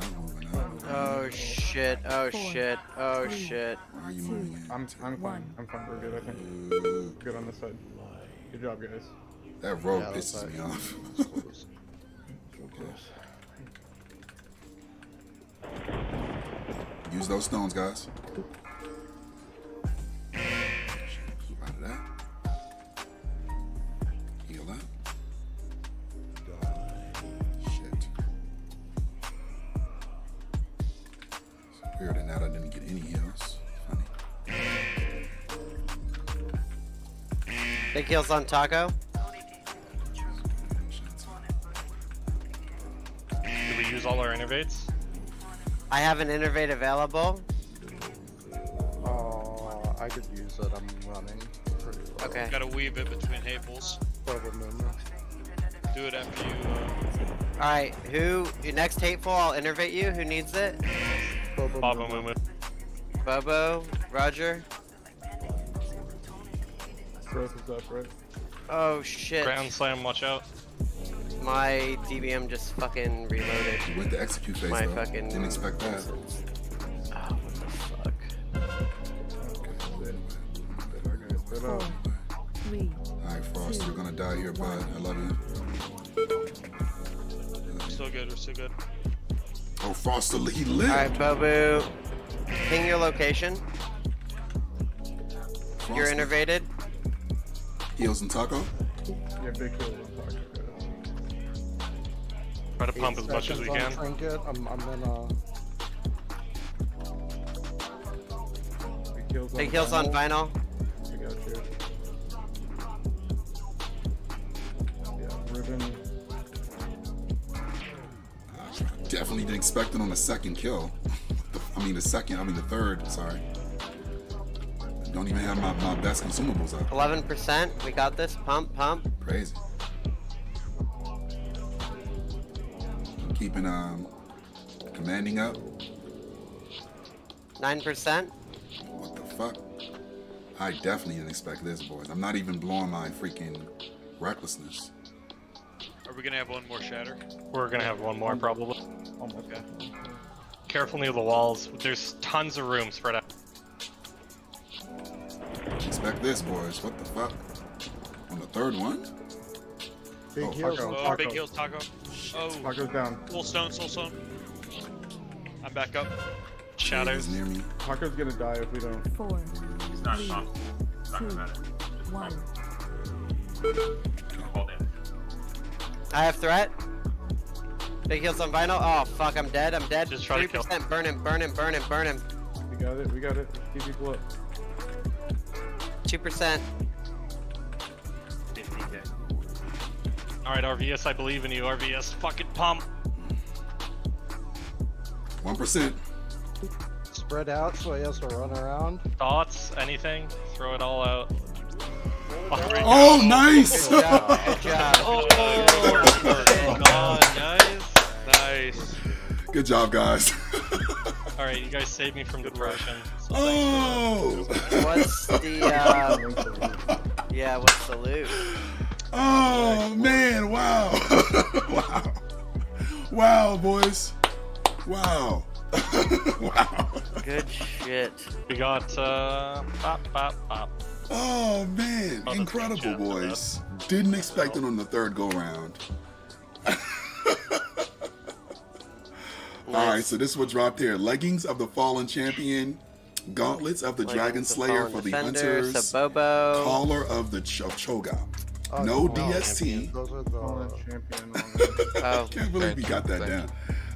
I'm moving, I'm moving. Oh shit, oh shit, oh shit. Why are you moving in? I'm, I'm fine. I'm fine. We're good, I think. Good on this side. Good job, guys. That road Yeah, pisses right. me off. Use those stones, guys. Big heals on Taco. Did we use all our innervates? I have an innervate available. Oh, I could use it. I'm running pretty low. Okay. Gotta weave it between Havels. Double moon. Do it after you. Uh, Alright, who next hateful I'll innervate you. Who needs it? Bobo Baba Moo Moo. Mumu. Bobo, Roger. Growth is up, right? Oh shit. Ground slam, watch out. My DBM just fucking reloaded. You went to execute phase My though. fucking. Didn't expect that. Oh, what the fuck? Okay, split up. Three. Alright, Frost, you're gonna die here, bud. I love you. still good. We're still good. Oh, Frost, he lived. Alright, Bobo. Ping your location. You're Frost innervated. Heals and taco. Yeah, big kill. on Taco, Try to pump as much as we can. on Trinket. I'm, I'm in a. guys. Uh, big kills on Big heals on vinyl. vinyl. I got you. Yeah, Ruben. Definitely didn't expect it on the second kill. I mean, the second, I mean, the third, sorry. Don't even have my, my best consumables up. 11%. We got this. Pump, pump. Crazy. I'm Keeping um commanding up. 9%. What the fuck? I definitely didn't expect this, boys. I'm not even blowing my freaking recklessness. Are we gonna have one more shatter? We're gonna have one more probably. Almost. Okay. Careful near the walls. There's tons of room spread out. Expect this, boys. What the fuck? On the third one? Big Oh, heals Taco. Oh, Taco. big heals, Taco. Oh, Taco's down. soul stone, soul stone. I'm back up. Shadows. Near me. Taco's gonna die if we don't. Four. He's not Three, pump. He's not gonna matter. One. Hold in. I have threat. Big heals on vinyl. Oh fuck, I'm dead. I'm dead. Just try to kill. 3%. Burn him, burn him, burn him, burn him. We got it. We got it. Keep people up. 2%. 50k. Alright, RVS, I believe in you. RVS, fucking pump. One percent. Spread out so he has to run around. Thoughts? Anything? Throw it all out. Oh, nice! Good job. Good job. Oh, God, guys. Nice. Good job, guys. Alright, you guys saved me from depression. So oh! What's the, uh, yeah, what's the loot? Oh man! Wow! wow! Wow, boys! Wow! wow! Good shit. we got, uh, pop, pop, pop. Oh man! Incredible, boys! Didn't expect it on the third go round. All right, so this is what dropped here: leggings of the fallen champion, gauntlets of the Leggings dragon slayer Fallen for the Defender, hunters, Sabobo. collar of the Ch- of Cho'gall. Oh, no no, DST. Those are the champion. Oh, Can't believe we got that down.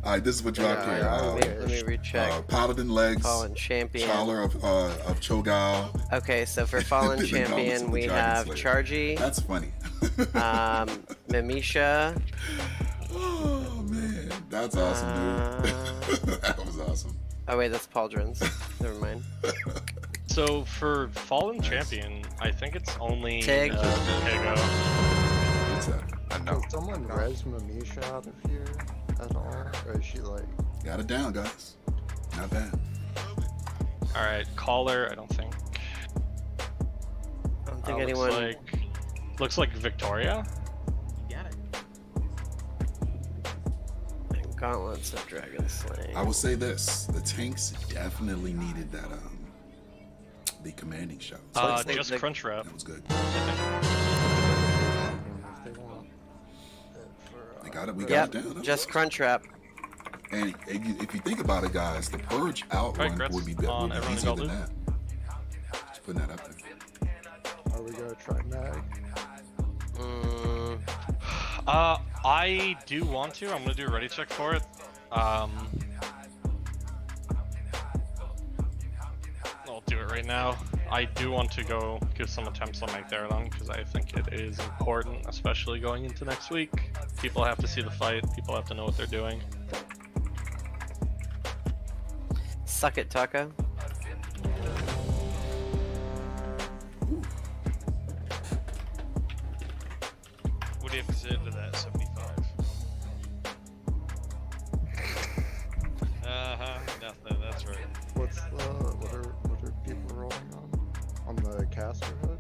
All right, this is what dropped Yeah, here: yeah, uh, let me- let me recheck. uh, paladin legs, Fallen champion. collar of uh, of Cho'gall. Okay, so for Fallen The gauntlets of Champion, we have Slayer. Chargy, That's funny. um, Mamisha. Oh man, that's awesome, dude. that was awesome. Oh wait, that's Pauldrons. Never mind. So for Fallen Champion, I think it's only Tig. uh, Tego. What's that? I know. Did someone res Mamisha out of here at all? Or is she like Got it down, guys. Not bad. All right, caller. I don't think. I don't Uh, think looks anyone. Like, looks like Victoria. Gauntlets of Dragon Slaying. I will say this: the tanks definitely needed that um the commanding shout. Uh, Looks like just the- Crunch Wrap. That was good. if they want it for, uh, They got it. We got Yep, it down. That just Crunch Wrap. And if you, think about it, guys, the purge outrun Grets would be, would be easier than loot? that. Just putting that up there. Are we gonna try Mag? Mm, Uh, I do want to. I'm gonna do a ready check for it. Um, I'll do it right now. I do want to go give some attempts on my Magtheridon because I think it is important, especially going into next week. People have to see the fight. People have to know what they're doing. suck it, Taco. What do you have to say to that What's the what are what are people rolling on? On the caster hood?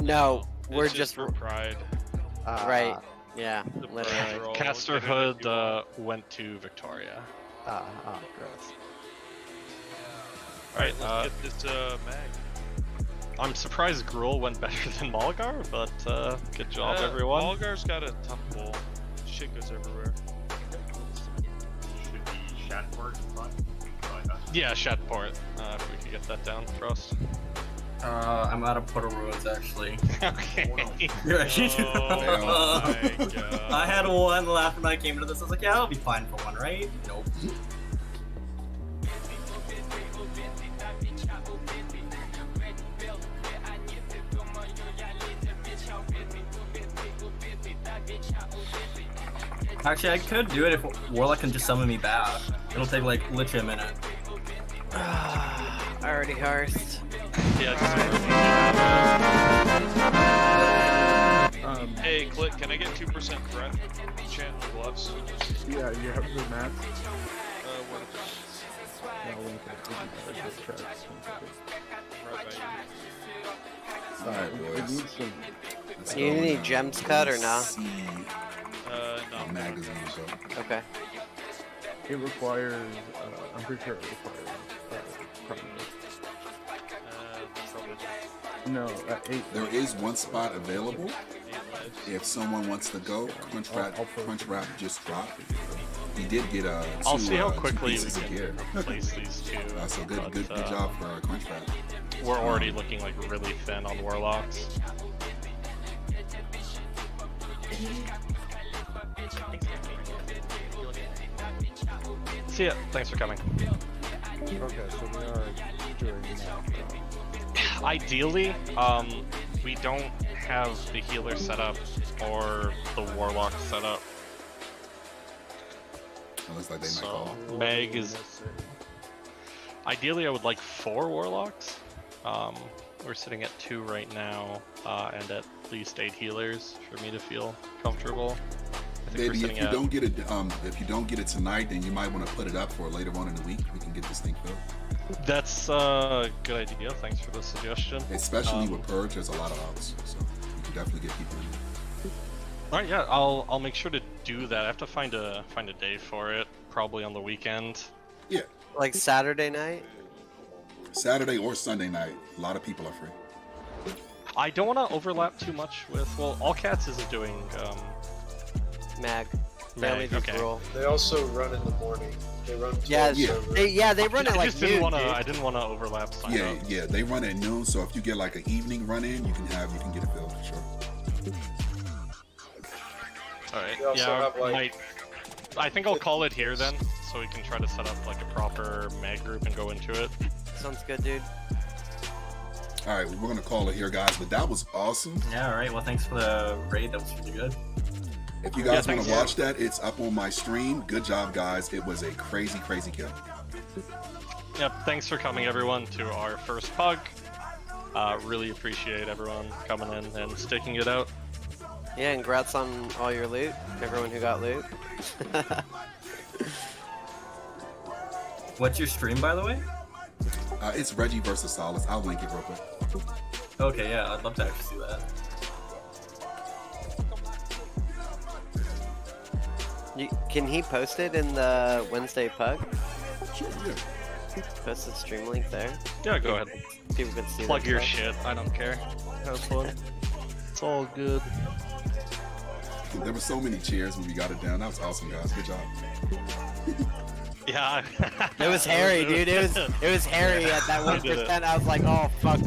No, It's we're just just, for pride. Ah, right. Yeah, The literally. roll, Caster get it if Hood uh, went to Victoria. Ah, ah, gross. Alright, Let's uh, get this uh, mag. I'm surprised Gruul went better than Maulgar, but uh, good job, Uh, everyone. Maulgar's got a tough pull. Shit goes everywhere. Should be Shatport Yeah, Shatport, uh, if we could get that down for us. Uh, I'm out of Portal Ruins actually. okay. Oh my god. I had one last when I came into this. I was like, yeah, I'll be fine for one, right? Nope. Actually, I could do it if Warlock can just summon me back. It'll take like literally a minute. I already hearthed. Yeah, Um, Hey, Click, can I get 2% breath? Chant gloves. yeah, you have the map. Uh, what? Yeah, link it. We can just check. One second. Right by you. All right, boys. need some. Let's Do you need now. gems cut or not? See Uh, no. magazine. So Okay. It requires. Uh, I'm pretty sure it requires. No, at eight. there is one spot available. If someone wants to go, Crunch I'll- Wrap, I'll Crunch Wrap just dropped. He did get uh, two, I'll see how uh, quickly we can gear. replace these two. Uh, so good, but, good, good uh, job for uh, Crunch Wrap. We're already looking like really thin on Warlocks. See ya. Thanks for coming. Okay, so we are doing that. Ideally, um, we don't have the healer set up or the warlock set up. It looks like they might So call. Meg is. Ideally, I would like four warlocks. Um, we're sitting at two right now, uh, and at least eight healers for me to feel comfortable. Maybe if you at- don't get it, um, if you don't get it tonight, then you might want to put it up for later on in the week. We can get this thing filled. That's uh, a good idea. Thanks for the suggestion. Especially Um, with Purge, there's a lot of outs, so you can definitely get people in. All right, yeah, I'll I'll make sure to do that. I have to find a find a day for it, probably on the weekend. Yeah, Like Saturday night? Saturday or Sunday night, a lot of people are free. I don't want to overlap too much with. Well, All Cats isn't doing um, Mag. They only okay. Gruul. They also run in the morning. They run. Yeah, yeah. They, yeah, they run I it like just didn't noon, want to. I didn't want to overlap sign Yeah, up. yeah, they run at noon. So if you get like an evening run in, you can have you can get a filled for sure. All right. They also Yeah, have, like- might. I think I'll call it here then, so we can try to set up like a proper mag group and go into it. Sounds good, dude. All right, we're gonna call it here, guys. But that was awesome. Yeah, alright. Well, thanks for the raid. That was really good. If you Yeah, guys want to watch that, it's up on my stream. Good job, guys. It was a crazy, crazy kill. Yep. Thanks for coming, everyone, to our first pug. Uh, really appreciate everyone coming in and sticking it out. Yeah, and congrats on all your loot. Everyone who got loot. What's your stream, by the way? Uh, it's Reggie versus Solace. I'll link it real quick. Okay, yeah, I'd love to actually see that. You, can he post it in the Wednesday pug? Sure, yeah. Post the stream link there. Yeah, go ahead. People can see Plug your stuff. shit. I don't care. Have fun. It's all good. There were so many cheers when we got it down. That was awesome, guys. Good job. Yeah. It was hairy, dude. It was it was hairy at that one did it. percent. I was like, oh fuck.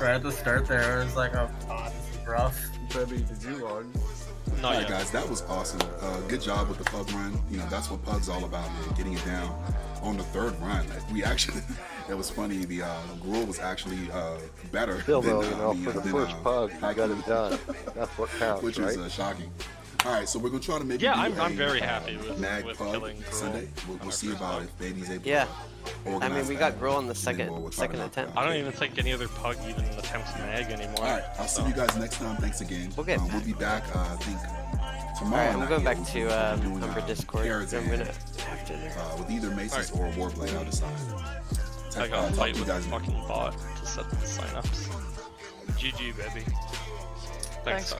Right at the start there, it was like, oh god, this is rough. Baby, did you log? Not all right, guys, that was awesome. Uh, good job with the pug run. You know, that's what pug's all about, man. Getting it down on the third run. Like, we actually, it was funny. The uh, Gruul was actually uh, better. Still than, though, uh, you know, for the than, first uh, pug, you got it done. That's what counts, which right? was uh, shocking. All right, so we're gonna try to make. Yeah, I'm- I'm a, very uh, happy with- mag with pug killing Gruul Sunday. We'll, we'll see about pug. if baby's able. Yeah. To I mean, we got Gruul in the second we'll- we'll second attempt. I don't even think any other pug even attempts mag anymore. All right, I'll see you guys next time. Thanks again. We'll get Um, we'll be back. Uh, I think tomorrow. Alright, I'm going back to be- um, doing, Umber uh, Discord. Carrots I'm gonna have dinner. uh, with either Maces or Warblade. I'll decide. I got uh, a talk fight with a fucking bot to set the signups. GG, baby. Thanks, Thanks,